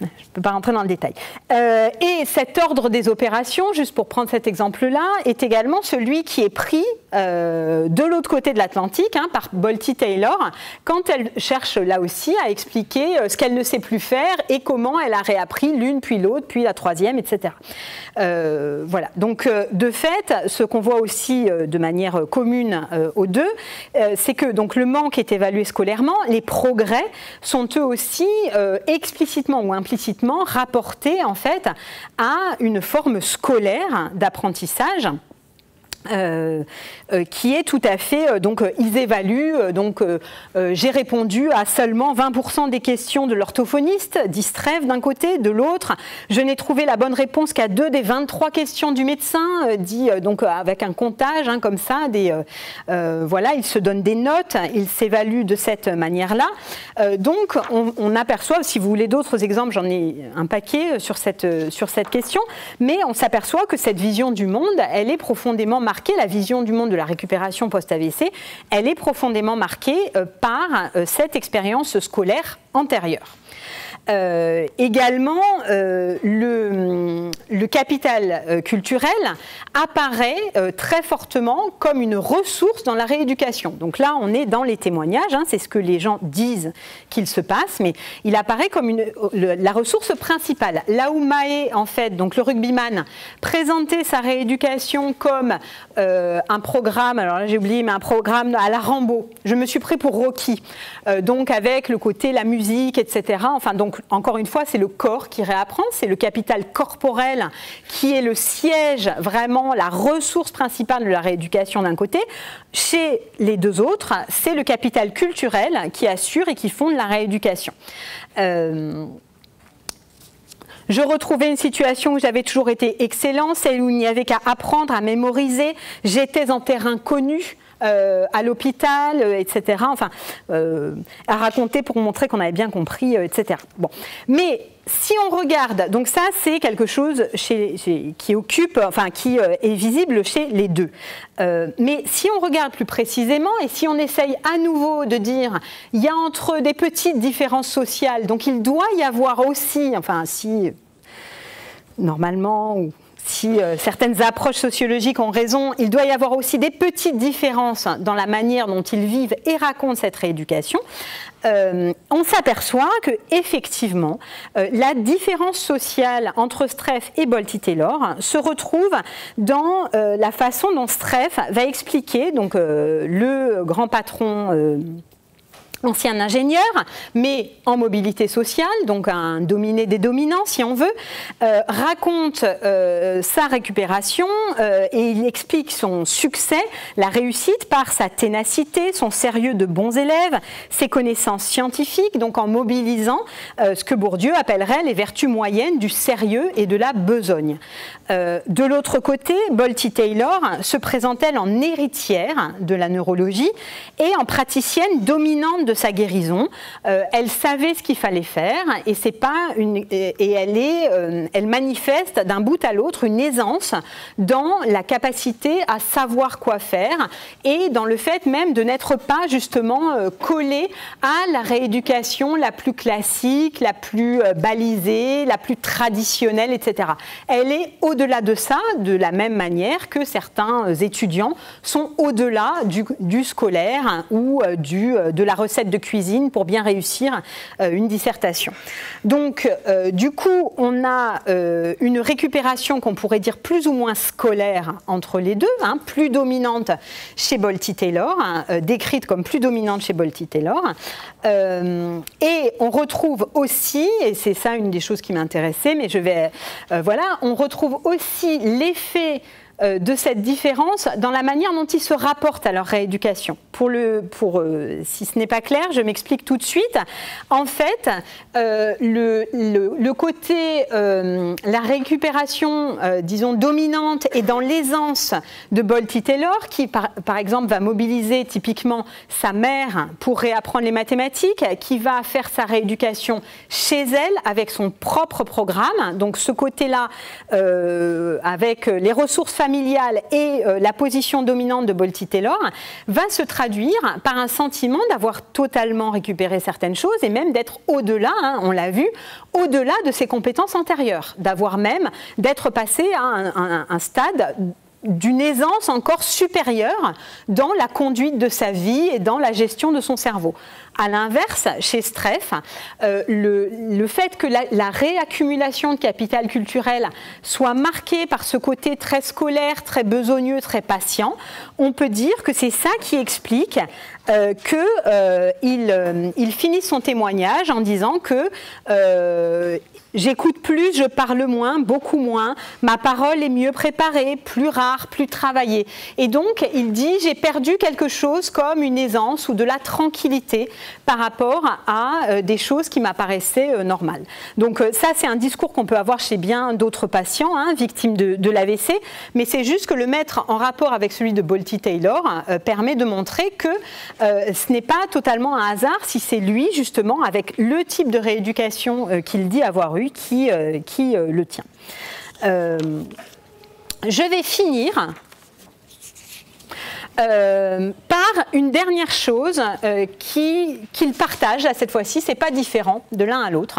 je ne peux pas rentrer dans le détail. Euh, et cet ordre des opérations, juste pour prendre cet exemple-là, est également celui qui est pris euh, de l'autre côté de l'Atlantique hein, par Bolty Taylor quand elle cherche là aussi à expliquer euh, ce qu'elle ne sait plus faire et comment elle a réappris l'une puis l'autre puis la troisième, etc. voilà. Donc de fait, ce qu'on voit aussi de manière commune aux deux, c'est que donc le manque est évalué scolairement, les progrès sont eux aussi explicitement ou implicitement rapporté en fait à une forme scolaire d'apprentissage euh, euh, qui est tout à fait euh, donc ils évaluent donc j'ai répondu à seulement 20% des questions de l'orthophoniste dit d'un côté de l'autre. Je n'ai trouvé la bonne réponse qu'à deux des 23 questions du médecin dit donc avec un comptage hein, comme ça des voilà il se donne des notes il s'évalue de cette manière là donc on, on, aperçoit si vous voulez d'autres exemples j'en ai un paquet sur cette sur cette question mais on s'aperçoit que cette vision du monde elle est profondément marquée la vision du monde de la récupération post-AVC, elle est profondément marquée par cette expérience scolaire antérieure. Euh, également, euh, le, capital euh, culturel apparaît très fortement comme une ressource dans la rééducation. Donc là, on est dans les témoignages, hein, c'est ce que les gens disent qu'il se passe, mais il apparaît comme la ressource principale. Là où Maé, en fait, donc le rugbyman, présentait sa rééducation comme un programme, alors là j'ai oublié, mais un programme à la Rambo. Je me suis pris pour Rocky, donc avec le côté la musique, etc. Enfin, donc encore une fois, c'est le corps qui réapprend, c'est le capital corporel qui est le siège, vraiment la ressource principale de la rééducation d'un côté. Chez les deux autres, c'est le capital culturel qui assure et qui fonde la rééducation. Euh, je retrouvais une situation où j'avais toujours été excellent, celle où il n'y avait qu'à apprendre, à mémoriser. J'étais en terrain connu. Euh, à l'hôpital, euh, etc. Enfin, euh, à raconter pour montrer qu'on avait bien compris, etc. Bon, mais si on regarde, donc ça c'est quelque chose qui occupe, enfin qui est visible chez les deux. mais si on regarde plus précisément et si on essaye à nouveau de dire, il y a entre des petites différences sociales, donc il doit y avoir aussi, enfin si normalement si euh, certaines approches sociologiques ont raison, il doit y avoir aussi des petites différences dans la manière dont ils vivent et racontent cette rééducation. Euh, on s'aperçoit que effectivement euh, la différence sociale entre Streff et Bolty Taylor se retrouve dans la façon dont Streff va expliquer donc le grand patron ancien ingénieur, mais en mobilité sociale, donc un dominé des dominants si on veut, euh, raconte euh, sa récupération euh, et il explique son succès, la réussite par sa ténacité, son sérieux de bons élèves, ses connaissances scientifiques, donc en mobilisant ce que Bourdieu appellerait les vertus moyennes du sérieux et de la besogne. de l'autre côté, Bolty Taylor se présente-t-elle en héritière de la neurologie et en praticienne dominante de sa guérison. Euh, elle savait ce qu'il fallait faire et c'est pas une et elle est euh, elle manifeste d'un bout à l'autre une aisance dans la capacité à savoir quoi faire et dans le fait même de n'être pas justement euh, collée à la rééducation la plus classique, la plus balisée, la plus traditionnelle, etc. Elle est au-delà de ça, de la même manière que certains étudiants sont au-delà du, scolaire ou du, de la de cuisine pour bien réussir euh, une dissertation. Donc, euh, du coup, on a euh, une récupération qu'on pourrait dire plus ou moins scolaire entre les deux, hein, plus dominante chez Bolty Taylor, hein, décrite comme plus dominante chez Bolty Taylor. et on retrouve aussi, et c'est ça une des choses qui m'intéressait, mais je vais. voilà, on retrouve aussi l'effet de cette différence dans la manière dont ils se rapportent à leur rééducation. Pour le, pour, euh, si ce n'est pas clair, je m'explique tout de suite. En fait, euh, le, le, côté, la récupération, disons, dominante et dans l'aisance de Bolty Taylor, qui par, par, exemple va mobiliser typiquement sa mère pour réapprendre les mathématiques, qui va faire sa rééducation chez elle avec son propre programme. Donc ce côté-là, avec les ressources familiale et euh, la position dominante de Bolty Taylor va se traduire par un sentiment d'avoir totalement récupéré certaines choses et même d'être au-delà, hein, on l'a vu, au-delà de ses compétences antérieures, d'avoir même d'être passé à un stade d'une aisance encore supérieure dans la conduite de sa vie et dans la gestion de son cerveau. A l'inverse, chez Streff, euh, le, fait que la, réaccumulation de capital culturel soit marquée par ce côté très scolaire, très besogneux, très patient, on peut dire que c'est ça qui explique euh, qu'il euh, il finit son témoignage en disant que J'écoute plus, je parle moins, beaucoup moins. Ma parole est mieux préparée, plus rare, plus travaillée. Et donc, il dit, j'ai perdu quelque chose comme une aisance ou de la tranquillité par rapport à euh, des choses qui m'apparaissaient euh, normales. Donc euh, ça, c'est un discours qu'on peut avoir chez bien d'autres patients, hein, victimes de, l'AVC, mais c'est juste que le mettre en rapport avec celui de Bolty Taylor permet de montrer que ce n'est pas totalement un hasard si c'est lui, justement, avec le type de rééducation qu'il dit avoir eu, qui, euh, qui euh, le tient. Euh, je vais finir par une dernière chose qu'ils partagent, cette fois-ci, c'est pas différent de l'un à l'autre.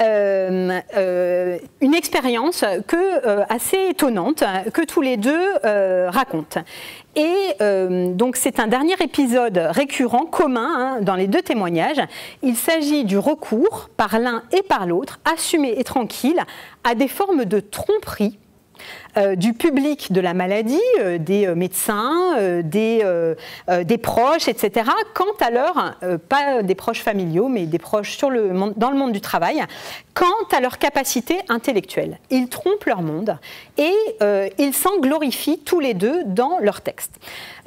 une expérience que, assez étonnante que tous les deux racontent. Et euh, donc c'est un dernier épisode récurrent, commun hein, dans les deux témoignages. Il s'agit du recours par l'un et par l'autre, assumé et tranquille, à des formes de tromperie du public de la maladie, euh, des euh, médecins, des, proches, etc., quant à leur, pas des proches familiaux, mais des proches dans le monde du travail, quant à leur capacité intellectuelle. Ils trompent leur monde et ils s'en glorifient tous les deux dans leur texte.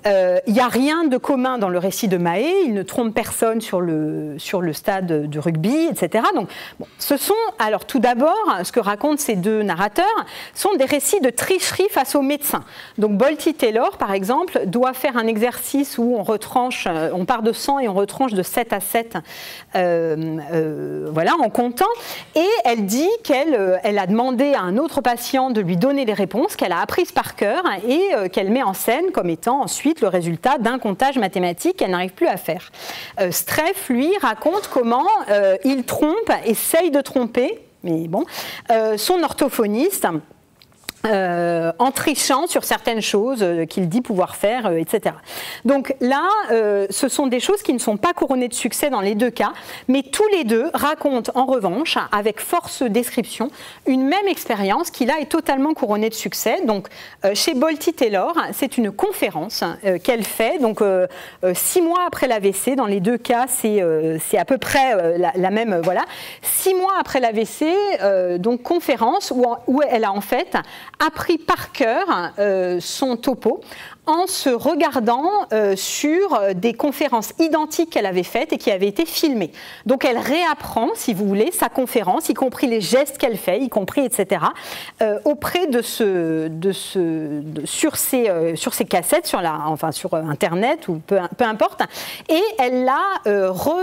Il euh, n'y a rien de commun dans le récit de Mahé, il ne trompe personne sur le, sur le stade de rugby, etc. Donc, ce sont, alors tout d'abord, ce que racontent ces deux narrateurs, sont des récits de tricherie face aux médecins. Donc, Bolty Taylor, par exemple, doit faire un exercice où on retranche, euh, on part de 100 et on retranche de 7 à 7, euh, voilà, en comptant. Et elle dit qu'elle elle a demandé à un autre patient de lui donner les réponses, qu'elle a apprises par cœur et qu'elle met en scène comme étant ensuite le résultat d'un comptage mathématique qu'elle n'arrive plus à faire. Euh, Streff, lui, raconte comment euh, il trompe, essaye de tromper, mais bon, euh, son orthophoniste euh, en trichant sur certaines choses euh, qu'il dit pouvoir faire, euh, etc. Donc là, ce sont des choses qui ne sont pas couronnées de succès dans les deux cas, mais tous les deux racontent en revanche, avec force description, une même expérience qui là est totalement couronnée de succès. Donc chez Bolty Taylor, c'est une conférence qu'elle fait, donc six mois après l'AVC, dans les deux cas, c'est à peu près la, même, voilà, six mois après l'AVC, donc conférence où, où elle a en fait appris par cœur euh, son topo en se regardant euh, sur des conférences identiques qu'elle avait faites et qui avaient été filmées. Donc elle réapprend, si vous voulez, sa conférence, y compris les gestes qu'elle fait, y compris, etc., euh, auprès de ce, de ce, sur, ces, euh, sur cassettes, sur la, enfin sur Internet ou peu, importe, et elle la re,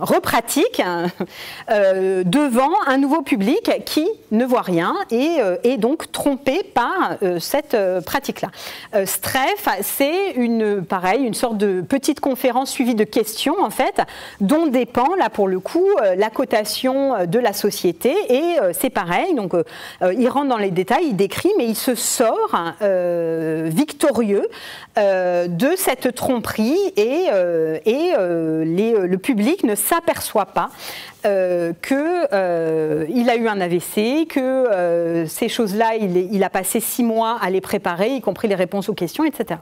repratique devant un nouveau public qui ne voit rien et est donc trompé par cette pratique-là. Euh, c'est une, pareil, une sorte de petite conférence suivie de questions, en fait, dont dépend, là pour le coup, euh, la cotation euh, de la société. Et c'est pareil, donc il rentre dans les détails, il décrit, mais il se sort victorieux de cette tromperie et le public ne s'aperçoit pas euh, qu'il euh, a eu un AVC, que euh, ces choses-là, il, a passé six mois à les préparer, y compris les réponses aux questions, etc.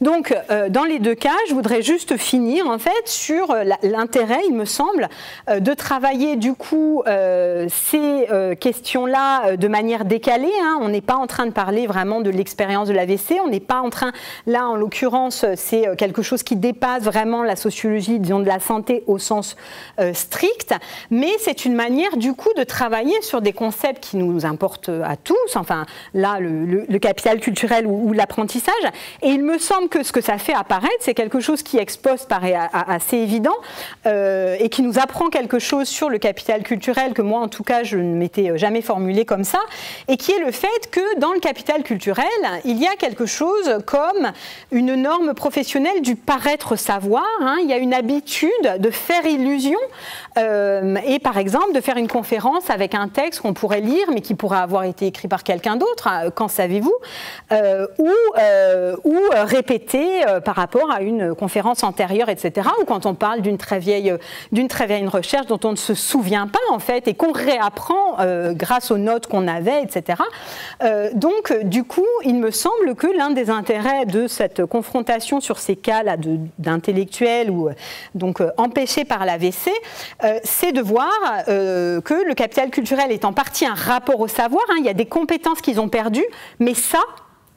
Donc, dans les deux cas, je voudrais juste finir en fait sur l'intérêt, il me semble, de travailler du coup ces questions-là de manière décalée. Hein. On n'est pas en train de parler vraiment de l'expérience de l'AVC, on n'est pas en train, là en l'occurrence, c'est quelque chose qui dépasse vraiment la sociologie, disons, de la santé au sens strict mais c'est une manière du coup de travailler sur des concepts qui nous importent à tous, enfin là le, capital culturel ou, l'apprentissage, et il me semble que ce que ça fait apparaître, c'est quelque chose qui expose paraît assez évident euh, et qui nous apprend quelque chose sur le capital culturel que moi en tout cas je ne m'étais jamais formulé comme ça, et qui est le fait que dans le capital culturel, il y a quelque chose comme une norme professionnelle du paraître savoir, hein. il y a une habitude de faire illusion. Euh, euh, et par exemple de faire une conférence avec un texte qu'on pourrait lire mais qui pourrait avoir été écrit par quelqu'un d'autre, hein, qu'en savez-vous, euh, ou, euh, ou répéter par rapport à une conférence antérieure, etc. Ou quand on parle d'une très vieille, d'une très vieille recherche dont on ne se souvient pas en fait et qu'on réapprend grâce aux notes qu'on avait, etc. donc du coup, il me semble que l'un des intérêts de cette confrontation sur ces cas-là d'intellectuels ou donc empêchés par l'AVC, c'est de voir euh, que le capital culturel est en partie un rapport au savoir. Hein. il y a des compétences qu'ils ont perdues, mais ça,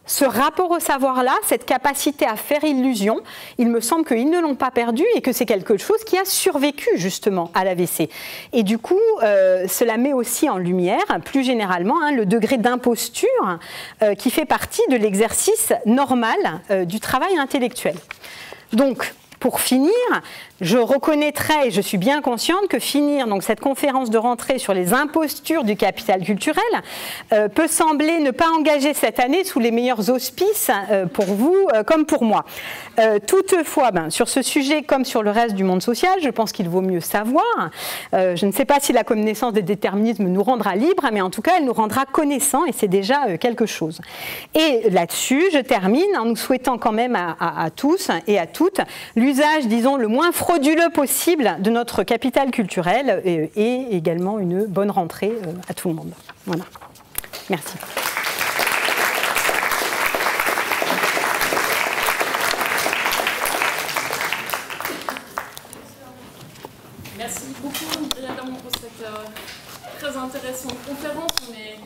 ce rapport au savoir-là, cette capacité à faire illusion, il me semble qu'ils ne l'ont pas perdu et que c'est quelque chose qui a survécu justement à l'AVC. Et du coup, euh, cela met aussi en lumière, plus généralement, hein, le degré d'imposture euh, qui fait partie de l'exercice normal du travail intellectuel. Donc, pour finir, je reconnaîtrai et je suis bien consciente que finir donc cette conférence de rentrée sur les impostures du capital culturel euh, peut sembler ne pas engager cette année sous les meilleurs auspices euh, pour vous euh, comme pour moi. toutefois, ben, sur ce sujet comme sur le reste du monde social, je pense qu'il vaut mieux savoir. je ne sais pas si la connaissance des déterminismes nous rendra libres, mais en tout cas, elle nous rendra connaissants et c'est déjà quelque chose. Et là-dessus, je termine en nous souhaitant quand même à, tous et à toutes l'usage, disons, le moins frauduleux possible de notre capital culturel et, et également une bonne rentrée euh, à tout le monde. Voilà. Merci. Merci beaucoup, Myriam, pour cette euh, très intéressante conférence. On est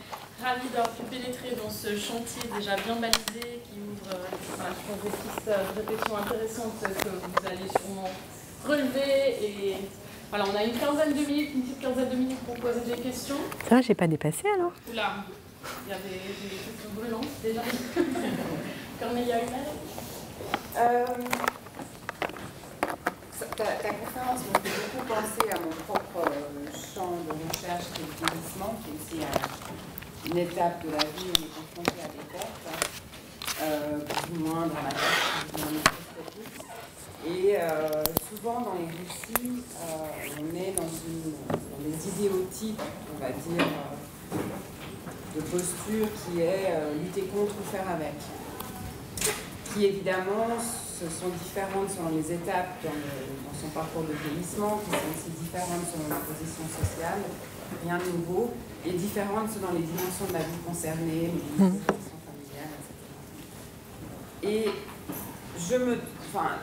ravis d'avoir pu pénétrer dans ce chantier déjà bien balisé ouvre euh, des pistes de réflexion intéressantes que vous allez sûrement relever. Et voilà, on a une quinzaine de minutes, une petite quinzaine de minutes pour poser des questions. Ça va, j'ai pas dépassé alors Oula, il y a des, des questions brûlantes déjà. [laughs] Cornelia euh, ta, ta, conférence m'a fait beaucoup penser à mon propre euh, champ de recherche qui est le vieillissement, qui est aussi une étape de la vie où on est confronté à des pertes, euh, plus ou moins dramatiques, plus ou moins et euh, souvent dans les récits, euh, on est dans, des idéotypes, on va dire, de posture qui est lutter contre ou faire avec. Qui évidemment ce sont différentes selon les étapes dans, son parcours de vieillissement, qui sont aussi différentes selon la position sociale, rien de nouveau, et différentes selon les dimensions de la vie concernée. Et je me enfin,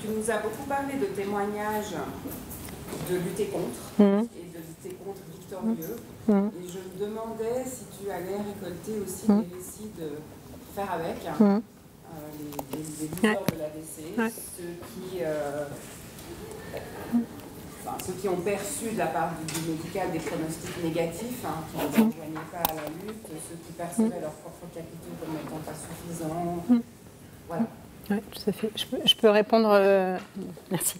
tu nous as beaucoup parlé de témoignages de lutter contre mmh. et de lutter contre victorieux. Mmh. Mmh. Et je me demandais si tu allais récolter aussi des récits de faire avec euh, les, les, de l'AVC, ceux qui. Euh, Enfin, ceux qui ont perçu de la part du, médical des pronostics négatifs, hein, qui ne rejoignaient pas à la lutte, ceux qui percevaient leurs propres capitaux comme n'étant pas suffisants. Voilà. Je peux, répondre. Euh, merci.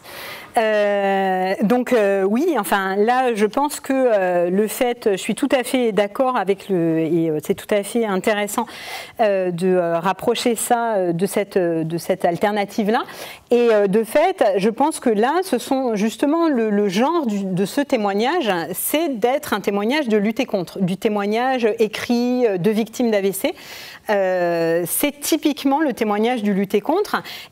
Euh, donc euh, oui, enfin là, je pense que le fait, je suis tout à fait d'accord avec le, et c'est tout à fait intéressant de rapprocher ça de cette de cette alternative là. Et de fait, je pense que là, ce sont justement le, genre de ce témoignage, c'est d'être un témoignage de lutter contre, du témoignage écrit de victimes d'AVC. c'est typiquement le témoignage du lutter contre.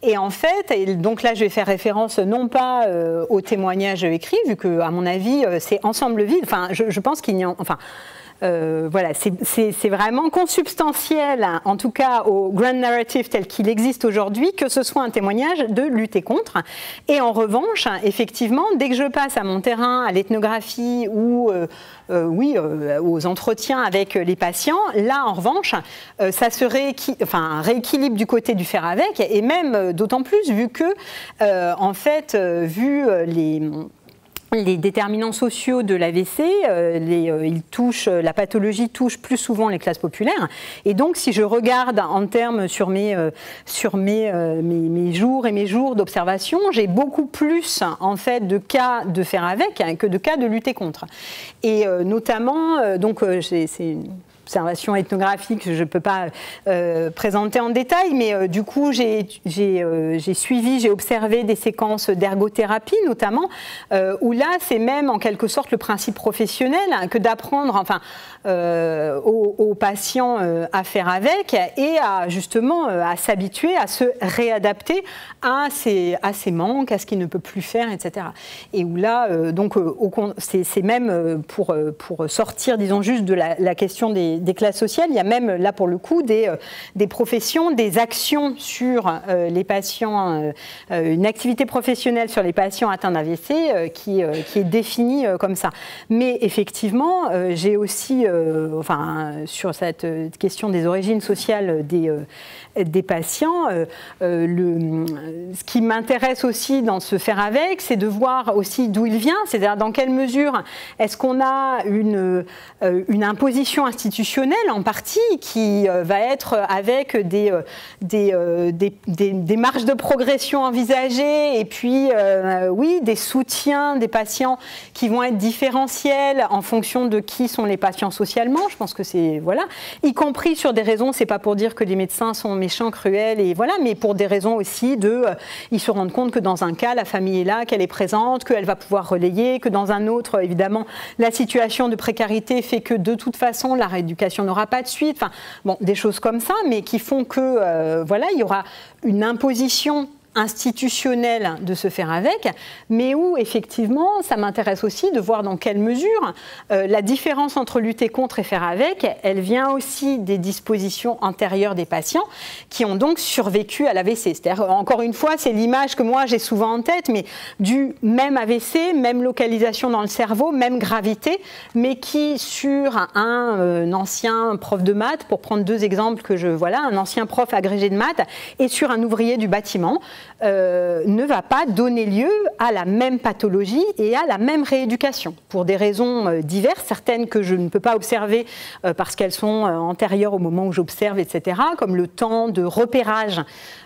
Et en fait, donc là, je vais faire référence non pas euh, au témoignage écrit, vu que, à mon avis, euh, c'est ensemble vide. Enfin, je, pense qu'il n'y a. Enfin, euh, voilà, c'est vraiment consubstantiel, en tout cas au grand narrative tel qu'il existe aujourd'hui, que ce soit un témoignage de lutter contre. Et en revanche, effectivement, dès que je passe à mon terrain, à l'ethnographie ou euh, euh, oui, aux entretiens avec les patients, là, en revanche, ça se enfin, rééquilibre du côté du faire avec, et même d'autant plus vu que, en fait, vu les les déterminants sociaux de l'AVC, euh, euh, la pathologie touche plus souvent les classes populaires. Et donc, si je regarde en termes sur mes, euh, sur mes, mes, jours et mes jours d'observation, j'ai beaucoup plus en fait de cas de faire avec que de cas de lutter contre. Et notamment, donc c'est observation ethnographique que je ne peux pas euh, présenter en détail, mais euh, du coup, j'ai euh, suivi, j'ai observé des séquences d'ergothérapie notamment, où là, c'est même en quelque sorte le principe professionnel hein, que d'apprendre enfin, aux, patients à faire avec et à justement à s'habituer, à se réadapter à ses, manques, à ce qu'il ne peut plus faire, etc. Et où là, donc, c'est même pour, sortir, disons, juste de la question des, des, classes sociales. Il y a même là pour le coup des, euh, professions, des actions sur euh, les patients, euh, une activité professionnelle sur les patients atteints d'AVC qui, qui est définie comme ça. Mais effectivement, j'ai aussi, enfin, sur cette question des origines sociales des, patients, ce qui m'intéresse aussi dans ce faire avec, c'est de voir aussi d'où il vient, c'est-à-dire dans quelle mesure est-ce qu'on a une imposition institutionnelle en partie, qui va être avec des, des, des, des, marges de progression envisagées et puis, oui, des soutiens des patients qui vont être différentiels en fonction de qui sont les patients socialement. Je pense que c'est, voilà, y compris sur des raisons, c'est pas pour dire que les médecins sont méchants, cruels, et voilà, mais pour des raisons aussi de, ils se rendent compte que dans un cas, la famille est là, qu'elle est présente, qu'elle va pouvoir relayer, que dans un autre, évidemment, la situation de précarité fait que de toute façon, la rééducation n'aura pas de suite. Enfin, bon, des choses comme ça, mais qui font que, euh, voilà, il y aura une imposition institutionnel de se faire avec, mais où effectivement, ça m'intéresse aussi de voir dans quelle mesure euh, la différence entre lutter contre et faire avec, elle vient aussi des dispositions antérieures des patients qui ont donc survécu à l'AVC. C'est-à-dire, encore une fois, c'est l'image que moi j'ai souvent en tête, mais du même AVC, même localisation dans le cerveau, même gravité, mais qui sur un, euh, ancien prof de maths, pour prendre deux exemples que je voilà, un ancien prof agrégé de maths et sur un ouvrier du bâtiment, euh, ne va pas donner lieu à la même pathologie et à la même rééducation, pour des raisons euh, diverses, certaines que je ne peux pas observer euh, parce qu'elles sont antérieures au moment où j'observe, etc., comme le temps de repérage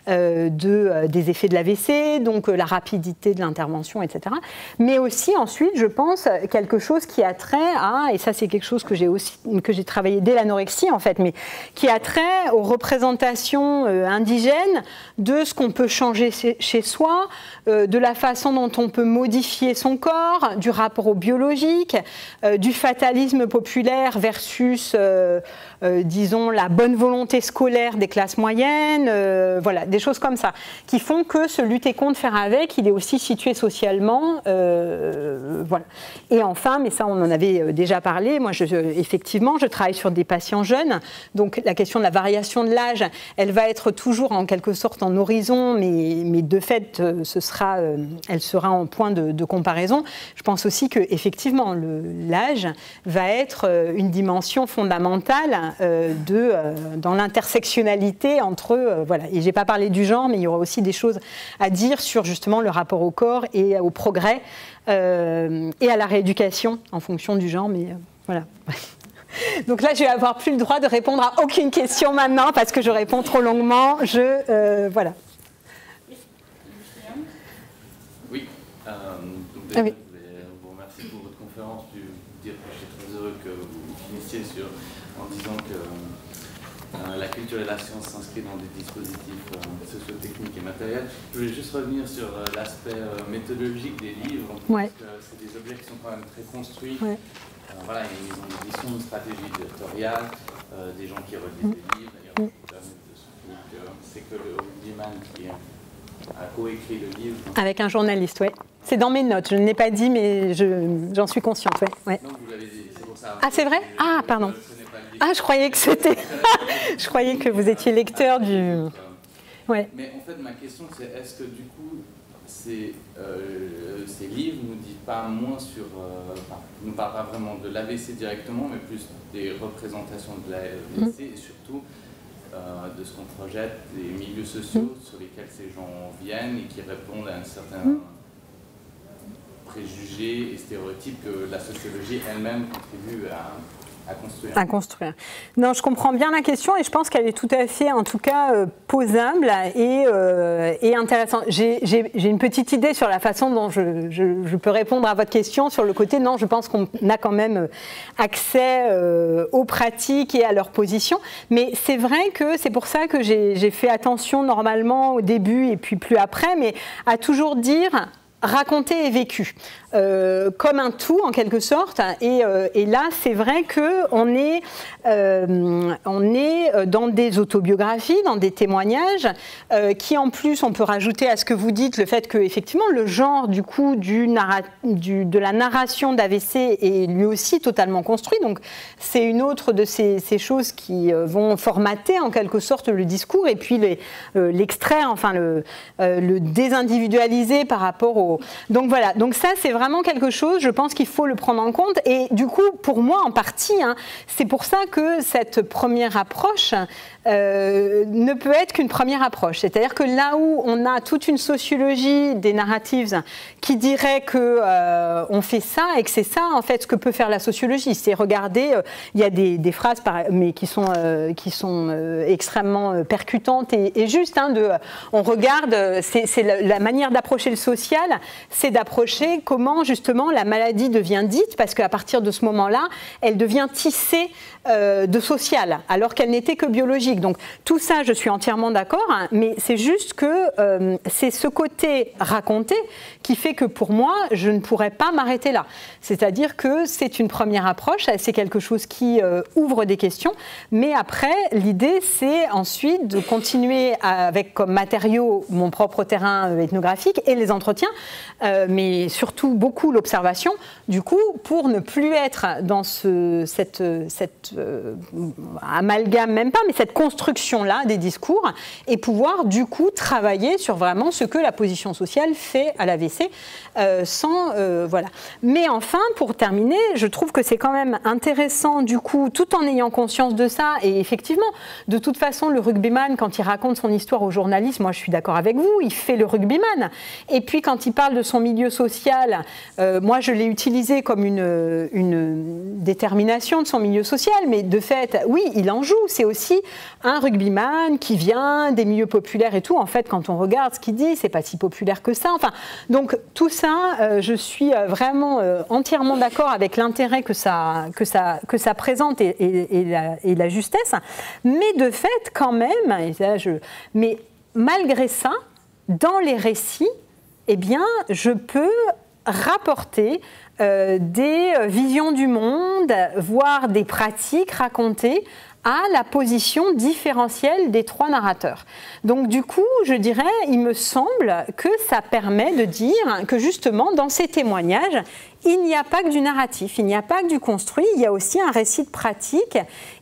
de, des effets de l'AVC, donc la rapidité de l'intervention, etc. Mais aussi ensuite, je pense, quelque chose qui a trait à, et ça c'est quelque chose que j'ai aussi que j'ai travaillé dès l'anorexie en fait, mais qui a trait aux représentations indigènes de ce qu'on peut changer chez soi, euh, de la façon dont on peut modifier son corps, du rapport au biologique, euh, du fatalisme populaire versus, euh, disons, la bonne volonté scolaire des classes moyennes, voilà, des choses comme ça, qui font que ce lutter contre, faire avec, il est aussi situé socialement, voilà. Et enfin, mais ça on en avait déjà parlé, moi je, effectivement, je travaille sur des patients jeunes, donc la question de la variation de l'âge, elle va être toujours en quelque sorte en horizon, mais mais de fait, euh, ce sera, euh, elle sera en point de, comparaison. Je pense aussi que effectivement, l'âge va être euh, une dimension fondamentale de, dans l'intersectionnalité entre, voilà. Et j'ai pas parlé du genre, mais il y aura aussi des choses à dire sur justement le rapport au corps et au progrès et à la rééducation en fonction du genre. Mais voilà. [laughs] Donc là, je vais avoir plus le droit de répondre à aucune question maintenant parce que je réponds trop longuement. Je voilà. Ah je voulais vous remercier pour votre conférence, puis dire que je suis très heureux que vous finissiez sur, en disant que euh, la science s'inscrivent dans des dispositifs euh, socio-techniques et matériels. Je voulais juste revenir sur euh, l'aspect méthodologique des livres, parce que c'est des objets qui sont quand même très construits. voilà, ils ont une mission, une stratégie éditoriale, des gens qui relisent des livres. D'ailleurs, c'est que le Diman qui a coécrit le livre. Avec un journaliste, oui. C'est dans mes notes, je ne l'ai pas dit, mais j'en suis consciente. Ouais, Non, vous l'avez dit, c'est pour ça. Ah, c'est vrai? Ah, pardon. Ah, je croyais que c'était. [laughs] je croyais que vous étiez lecteur du. Ouais. Mais en fait, ma question, c'est est-ce que du coup, ces, euh, ces livres ne nous disent pas moins sur. Euh, enfin, ne parlent pas vraiment de l'AVC directement, mais plus des représentations de l'AVC mm. et surtout euh, de ce qu'on projette, des milieux sociaux mm. sur lesquels ces gens viennent et qui répondent à un certain. Mm préjugés et stéréotypes que la sociologie elle-même contribue à, à construire. Non, je comprends bien la question et je pense qu'elle est tout à fait, en tout cas, euh, posable et, euh, intéressante. J'ai une petite idée sur la façon dont je, je, peux répondre à votre question sur le côté. Non, je pense qu'on a quand même accès euh, aux pratiques et à leur position. Mais c'est vrai que c'est pour ça que j'ai fait attention normalement au début et puis plus après, mais à toujours dire raconté et vécu. Euh, comme un tout en quelque sorte. Et, euh, là, c'est vrai que on est, euh, est dans des autobiographies, dans des témoignages, qui en plus, on peut rajouter à ce que vous dites le fait que effectivement le genre du coup de la narration d'AVC est lui aussi totalement construit. Donc c'est une autre de ces, choses qui vont formater en quelque sorte le discours et puis l'extraire, enfin le désindividualiser par rapport au. Donc voilà. Donc ça, c'est vrai vraiment quelque chose, je pense qu'il faut le prendre en compte. Et du coup, pour moi, en partie, hein, c'est pour ça que cette première approche euh, ne peut être qu'une première approche. C'est-à-dire que là où on a toute une sociologie des narratives qui dirait que euh, on fait ça et que c'est ça en fait ce que peut faire la sociologie, c'est regarder. Euh, il y a des, phrases mais qui sont qui sont extrêmement percutantes et, justes. Hein, on regarde, c'est la, manière d'approcher le social, c'est d'approcher comment justement la maladie devient dite parce qu'à partir de ce moment-là, elle devient tissée de social, alors qu'elle n'était que biologique. Donc tout ça, je suis entièrement d'accord, hein, mais c'est juste que euh, c'est ce côté raconté qui fait que pour moi, je ne pourrais pas m'arrêter là. C'est-à-dire que c'est une première approche, c'est quelque chose qui euh, ouvre des questions, mais après, l'idée, c'est ensuite de continuer avec comme matériau mon propre terrain ethnographique et les entretiens, mais surtout beaucoup l'observation, du coup, pour ne plus être dans ce, cette, cette euh, amalgame, même pas, mais cette construction-là des discours, et pouvoir du coup travailler sur vraiment ce que la position sociale fait à l'AVC, euh, sans euh, voilà. Mais enfin, pour terminer, je trouve que c'est quand même intéressant du coup, tout en ayant conscience de ça, et effectivement, de toute façon, le rugbyman, quand il raconte son histoire aux journalistes, moi je suis d'accord avec vous, il fait le rugbyman. Et puis quand il parle de son milieu social, moi je l'ai utilisé comme une, une détermination de son milieu social, mais de fait, oui, il en joue. C'est aussi un rugbyman qui vient des milieux populaires et tout. En fait, quand on regarde ce qu'il dit, c'est pas si populaire que ça. Enfin, donc tout ça, euh, je suis euh, vraiment euh, entièrement d'accord avec l'intérêt que ça, que, ça, que ça présente et, la, justesse. Mais de fait, quand même, mais malgré ça, dans les récits, eh bien, je peux rapporter des visions du monde, voire des pratiques racontées à la position différentielle des trois narrateurs. Donc du coup, je dirais, il me semble que ça permet de dire que justement, dans ces témoignages, il n'y a pas que du narratif, il n'y a pas que du construit, il y a aussi un récit de pratique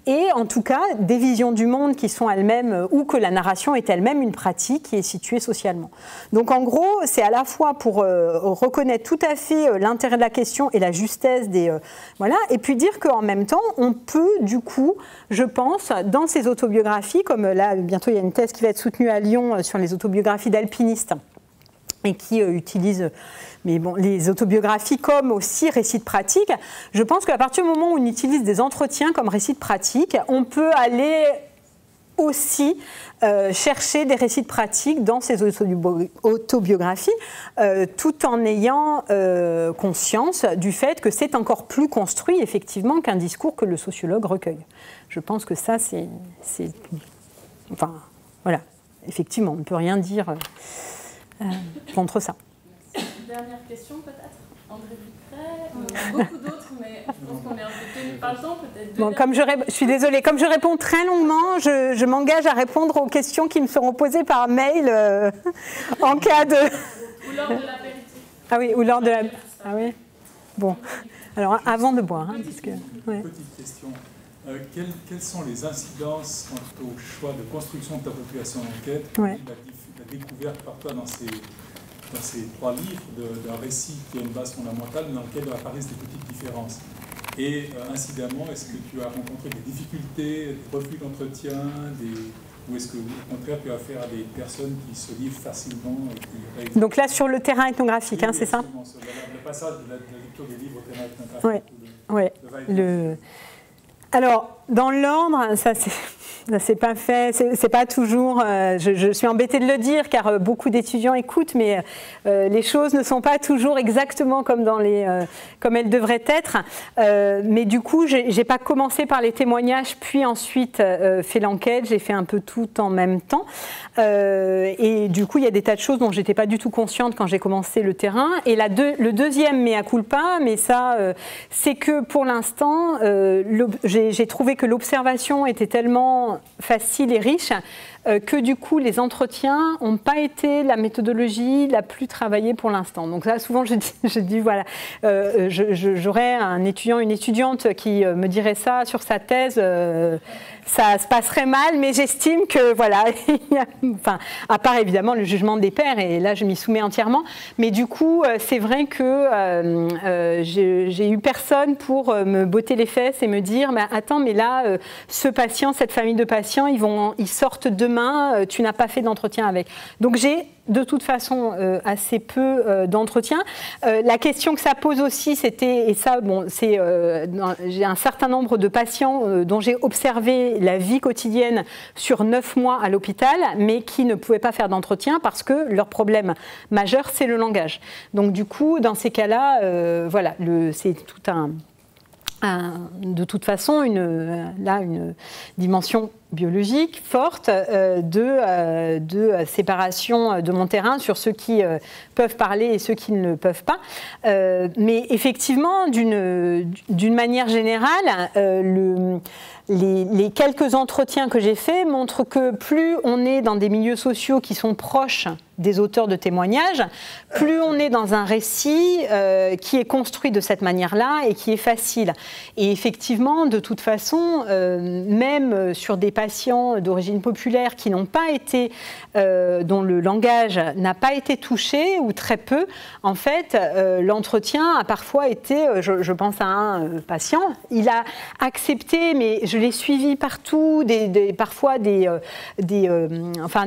et en tout cas des visions du monde qui sont elles-mêmes, ou que la narration est elle-même une pratique qui est située socialement. Donc en gros, c'est à la fois pour euh, reconnaître tout à fait euh, l'intérêt de la question et la justesse des... Euh, voilà, et puis dire qu'en même temps, on peut du coup, je pense, dans ces autobiographies, comme là, bientôt il y a une thèse qui va être soutenue à Lyon sur les autobiographies d'alpinistes, et qui utilise mais bon, les autobiographies comme aussi récits de pratique, je pense qu'à partir du moment où on utilise des entretiens comme récits de pratique, on peut aller aussi euh, chercher des récits de pratique dans ces autobiographies, euh, tout en ayant euh, conscience du fait que c'est encore plus construit effectivement qu'un discours que le sociologue recueille. Je pense que ça, c'est... Enfin, voilà, effectivement, on ne peut rien dire contre ça dernière question peut-être André Ducret, beaucoup d'autres, mais je pense qu'on est un peu tenu par le temps, peut-être. Bon, comme je, je, suis désolée, comme je réponds très longuement, je, je m'engage à répondre aux questions qui me seront posées par mail euh, [laughs] en cas de. Ou lors de l'apéritif. Ah oui, ou lors de la. Ah oui Bon. Alors, avant de boire. Hein, parce que, ouais. Petite question. Euh, quelles, quelles, sont les incidences quant au choix de construction de ta population d'enquête, ouais. la, la découverte par toi dans ces dans ces trois livres d'un récit qui a une base fondamentale, dans lequel apparaissent des petites différences. Et euh, incidemment, est-ce que tu as rencontré des difficultés, des refus d'entretien, ou est-ce que au contraire tu as affaire à des personnes qui se livrent facilement Donc là, sur le terrain ethnographique, hein, c'est ça Le passage de la, lecture des livres au terrain ethnographique. Oui, le... Alors, dans l'ordre, ça c'est c'est pas fait, c'est pas toujours. Euh, je, suis embêtée de le dire car euh, beaucoup d'étudiants écoutent, mais euh, les choses ne sont pas toujours exactement comme dans les, comme elles devraient être. mais du coup, j'ai pas commencé par les témoignages, puis ensuite fait l'enquête. J'ai fait un peu tout en même temps. et du coup, il y a des tas de choses dont j'étais pas du tout consciente quand j'ai commencé le terrain. Et la le deuxième mea culpa, mais ça, c'est que pour l'instant, j'ai trouvé que l'observation était tellement facile et riche euh, que du coup les entretiens n'ont pas été la méthodologie la plus travaillée pour l'instant. Donc là souvent [laughs] je dis, voilà, euh, j'aurais un étudiant, une étudiante qui euh, me dirait ça sur sa thèse ça se passerait mal, mais j'estime que, voilà, [laughs] enfin, à part évidemment le jugement des pères, et là je m'y soumets entièrement, mais du coup, euh, c'est vrai que euh, euh, j'ai eu personne pour me botter les fesses et me dire, mais attends, mais là, ce patient, cette famille de patients, ils, vont, ils sortent demain, tu n'as pas fait d'entretien avec. Donc j'ai de toute façon euh, assez peu euh, d'entretien. Euh, la question que ça pose aussi, c'était, et ça, bon, c'est, j'ai un certain nombre de patients dont j'ai observé la vie quotidienne sur neuf mois à l'hôpital, mais qui ne pouvaient pas faire d'entretien parce que leur problème majeur, c'est le langage. Donc du coup, dans ces cas-là, voilà, c'est tout un de toute façon une, là, une dimension biologique forte euh, de, euh, séparation de mon terrain sur ceux qui euh, peuvent parler et ceux qui ne peuvent pas. mais effectivement, d'une manière générale, le, les, quelques entretiens que j'ai faits montrent que plus on est dans des milieux sociaux qui sont proches des auteurs de témoignages, plus on est dans un récit euh, qui est construit de cette manière-là et qui est facile. Et effectivement, de toute façon, euh, même sur des patients d'origine populaire qui n'ont pas été, euh, dont le langage n'a pas été touché ou très peu, en fait, l'entretien a parfois été, je, pense à un patient, il a accepté, mais je l'ai suivi partout, des, parfois des, euh, euh,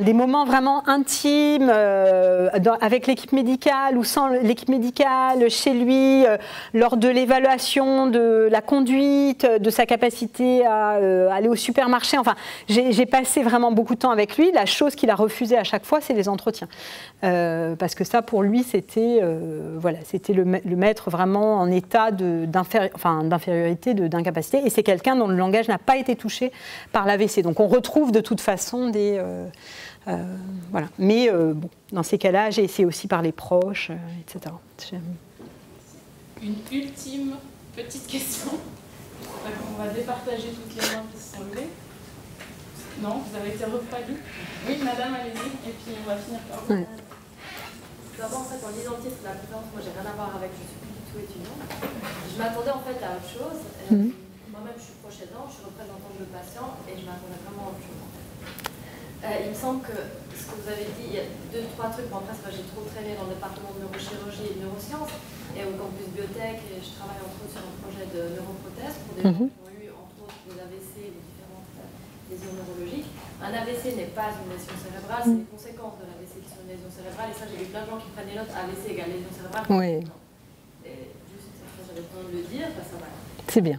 des moments vraiment intimes euh, avec l'équipe médicale ou sans l'équipe médicale, chez lui, lors de l'évaluation de la conduite, de sa capacité à aller au supermarché. Enfin, j'ai passé vraiment beaucoup de temps avec lui. La chose qu'il a refusée à chaque fois, c'est les entretiens. parce que ça, pour lui, c'était voilà, le, le, mettre vraiment en état d'infériorité, d'incapacité. Et c'est quelqu'un dont le langage n'a pas été touché par l'AVC. Donc on retrouve de toute façon des... Euh, euh, voilà. Mais euh, bon, dans ces cas-là, j'ai essayé aussi par les proches, etc. Une ultime petite question. On va départager toutes les mains qui se sont levées. Non, vous avez été refroidi. Oui, madame, allez-y, et puis on va finir par vous. D'abord, en fait, en lisant le titre de la conférence, moi, j'ai rien à voir avec, je suis plus du tout étudiante. Je m'attendais en fait à autre chose. Mhm. Moi-même, je suis proche aidant, je suis représentante de patients et je m'attendais vraiment à autre chose. Euh, il me semble que ce que vous avez dit, il y a deux, trois trucs. Bon, après, j'ai trop traîné dans le département de neurochirurgie et de neurosciences et au campus biotech. Et je travaille entre autres sur un projet de neuroprothèse pour des gens mhm. qui ont eu entre autres des AVC et des différentes lésions neurologiques. Un AVC n'est pas une lésion cérébrale, c'est les conséquences de l'AVC qui sont une lésion cérébrale. Et ça, j'ai vu plein de gens qui prennent des notes AVC égale lésion cérébrale. Oui. Et juste, j'avais besoin de le dire, ça va. C'est bien.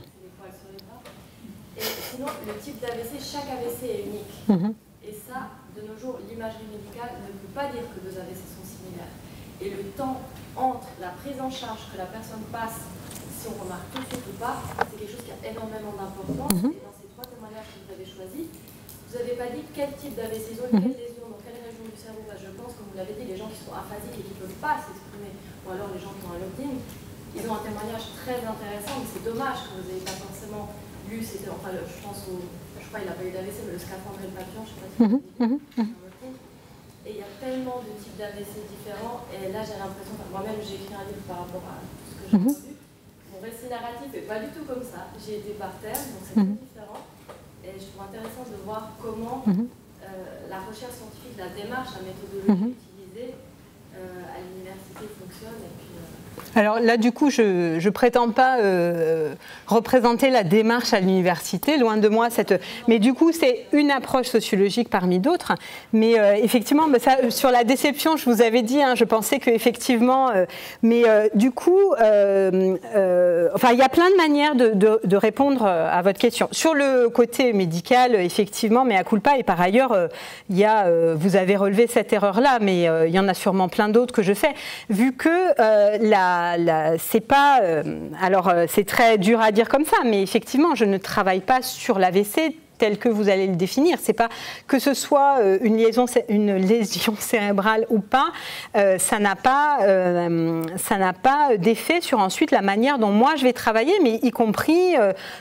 Et sinon, le type d'AVC, chaque AVC est unique. Mhm. Et ça, de nos jours, l'imagerie médicale ne peut pas dire que deux AVC sont similaires. Et le temps entre la prise en charge que la personne passe, si on remarque tout de suite ou pas, c'est quelque chose qui a énormément d'importance. Mhm. Et dans ces trois témoignages que vous avez choisis, vous n'avez pas dit quel type d'AVC ils ont, quelle lésion, dans quelle région du cerveau. je pense, comme vous l'avez dit, les gens qui sont aphasiques et qui ne peuvent pas s'exprimer, ou alors les gens qui ont un loading, ils ont un témoignage très intéressant, mais c'est dommage que vous n'ayez pas forcément lu, c'était, enfin, je pense au, je crois qu'il n'a pas eu d'AVC, mais le scaphandre et le papillon, je ne sais pas si vous mmh, mmh, Et il y a tellement de types d'AVC différents, et là j'ai l'impression, moi-même j'ai écrit un livre par rapport à ce que j'ai entendu. Mon récit narratif n'est pas du tout comme ça. J'ai été par terre, donc c'est très différent. Et je trouve intéressant de voir comment euh, la recherche scientifique, la démarche, la méthodologie utilisée euh, à l'université fonctionne. Et puis, euh, alors là, du coup, je ne prétends pas euh, représenter la démarche à l'université, loin de moi. Cette... Mais du coup, c'est une approche sociologique parmi d'autres. Mais euh, effectivement, ça, sur la déception, je vous avais dit, hein, je pensais qu'effectivement, euh, mais du coup, enfin, il y a plein de manières de, répondre à votre question. Sur le côté médical, effectivement, mais à culpa, et par ailleurs, il y a, vous avez relevé cette erreur-là, mais il y en a sûrement plein d'autres que je fais, vu que la c'est pas. Euh, alors, euh, c'est très dur à dire comme ça, mais effectivement, je ne travaille pas sur l'AVC tel que vous allez le définir. C'est pas que ce soit euh, une, liaison, une lésion [laughs] cérébrale ou pas, euh, ça n'a pas, euh, pas d'effet sur ensuite la manière dont moi je vais travailler, mais y compris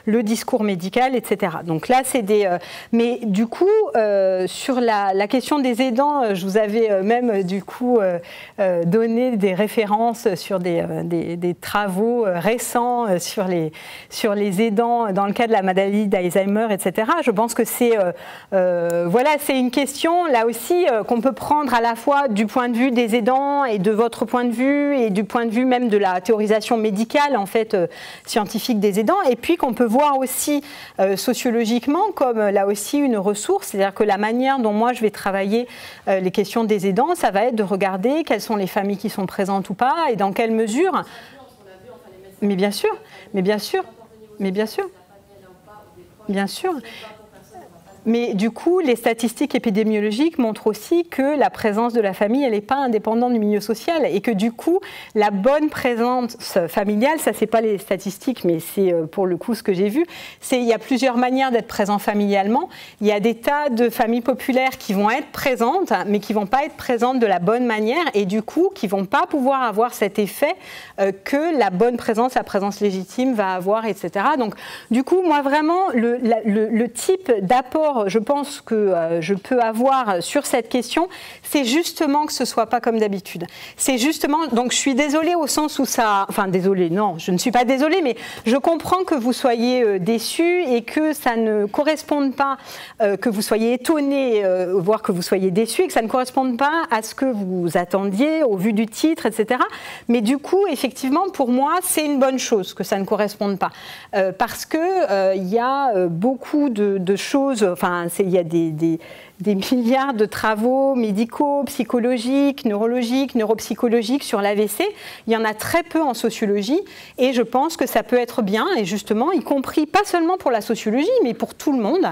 le discours médical, etc. Donc là, c'est des. mais du coup, sur la, question des aidants, je vous avais même du coup donné des références sur des, des, des travaux récents sur les, sur les aidants dans le cas de la maladie d'Alzheimer, etc Je pense que c'est voilà, c'est une question là aussi qu'on peut prendre à la fois du point de vue des aidants et de votre point de vue et du point de vue même de la théorisation médicale en fait scientifique des aidants, et puis qu'on peut voir aussi sociologiquement comme là aussi une ressource, c'est-à-dire que la manière dont moi je vais travailler les questions des aidants, ça va être de regarder quelles sont les familles qui sont présentes ou pas et dans quelle mesure. Mais bien sûr, mais bien sûr, mais bien sûr, bien sûr. Mais du coup, les statistiques épidémiologiques montrent aussi que la présence de la famille, elle n'est pas indépendante du milieu social et que du coup, la bonne présence familiale, ça c'est pas les statistiques, mais c'est euh, pour le coup ce que j'ai vu, c'est il y a plusieurs manières d'être présent familialement. Il y a des tas de familles populaires qui vont être présentes, mais qui vont pas être présentes de la bonne manière et du coup qui vont pas pouvoir avoir cet effet euh, que la bonne présence, la présence légitime va avoir, etc. Donc du coup, moi vraiment, le, le type d'apport je pense que euh, je peux avoir sur cette question, c'est justement que ce soit pas comme d'habitude. C'est justement, donc je suis désolée au sens où ça, enfin désolée, non, je ne suis pas désolée, mais je comprends que vous soyez euh, déçus et que ça ne corresponde pas, euh, que vous soyez étonnés, voire que vous soyez déçus et que ça ne corresponde pas à ce que vous attendiez au vu du titre, etc. Mais du coup, effectivement, pour moi, c'est une bonne chose que ça ne corresponde pas, parce que il y a beaucoup de, choses, il y a des, des milliards de travaux médicaux, psychologiques, neurologiques, neuropsychologiques sur l'AVC. Il y en a très peu en sociologie et je pense que ça peut être bien, et justement, y compris pas seulement pour la sociologie, mais pour tout le monde,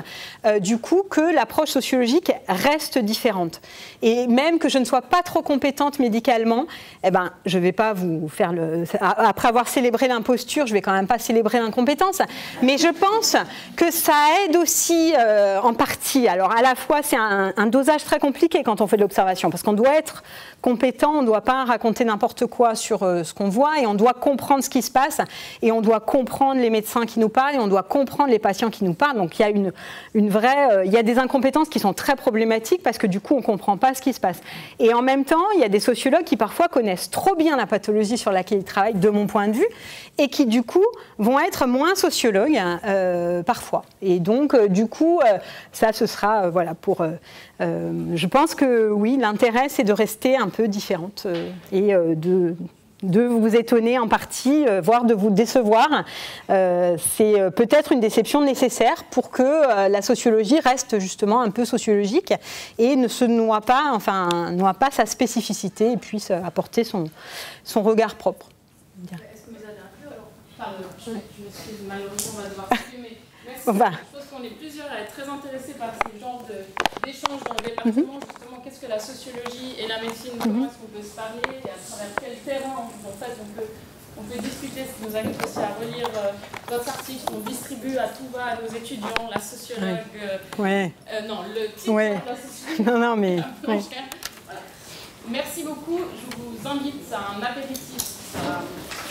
euh, du coup, que l'approche sociologique reste différente. Et même que je ne sois pas trop compétente médicalement, eh ben, je ne vais pas vous faire le. Après avoir célébré l'imposture, je ne vais quand même pas célébrer l'incompétence, mais je pense que ça aide aussi euh, en partie. Alors, à la fois, c'est un, dosage très compliqué quand on fait de l'observation, parce qu'on doit être compétent, on ne doit pas raconter n'importe quoi sur euh, ce qu'on voit, et on doit comprendre ce qui se passe, et on doit comprendre les médecins qui nous parlent, et on doit comprendre les patients qui nous parlent. Donc il y a une, une vraie, euh, y a des incompétences qui sont très problématiques parce que du coup on ne comprend pas ce qui se passe. Et en même temps, il y a des sociologues qui parfois connaissent trop bien la pathologie sur laquelle ils travaillent, de mon point de vue, et qui du coup vont être moins sociologues euh, parfois. Et donc du coup, ça ce sera voilà pour euh, euh, je pense que oui, l'intérêt, c'est de rester un peu différente euh, et de de vous étonner en partie, voire de vous décevoir. c'est peut-être une déception nécessaire pour que la sociologie reste justement un peu sociologique et ne se noie pas, enfin, noie pas sa spécificité et puisse apporter son, son regard propre. Est-ce que vous avez inclus alors je, m'excuse, malheureusement, on va devoir [laughs] mais merci. Je pense qu'on est plusieurs à être très intéressés par ce genre de d'échanges dans le département, mhm. justement, qu'est-ce que la sociologie et la médecine, comment mhm. est-ce qu'on peut se parler et à travers quel terrain, en fait, on peut, on peut discuter, ce qui nous invite aussi à relire euh, votre article qu'on distribue à tout va à nos étudiants, la sociologue. Ouais. Euh, euh, non, le titre ouais. de la sociologue. non, non, mais. [laughs] Merci beaucoup. Je vous invite à un apéritif,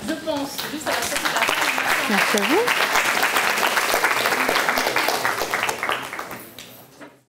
je pense, juste à la sortie de la Merci à vous.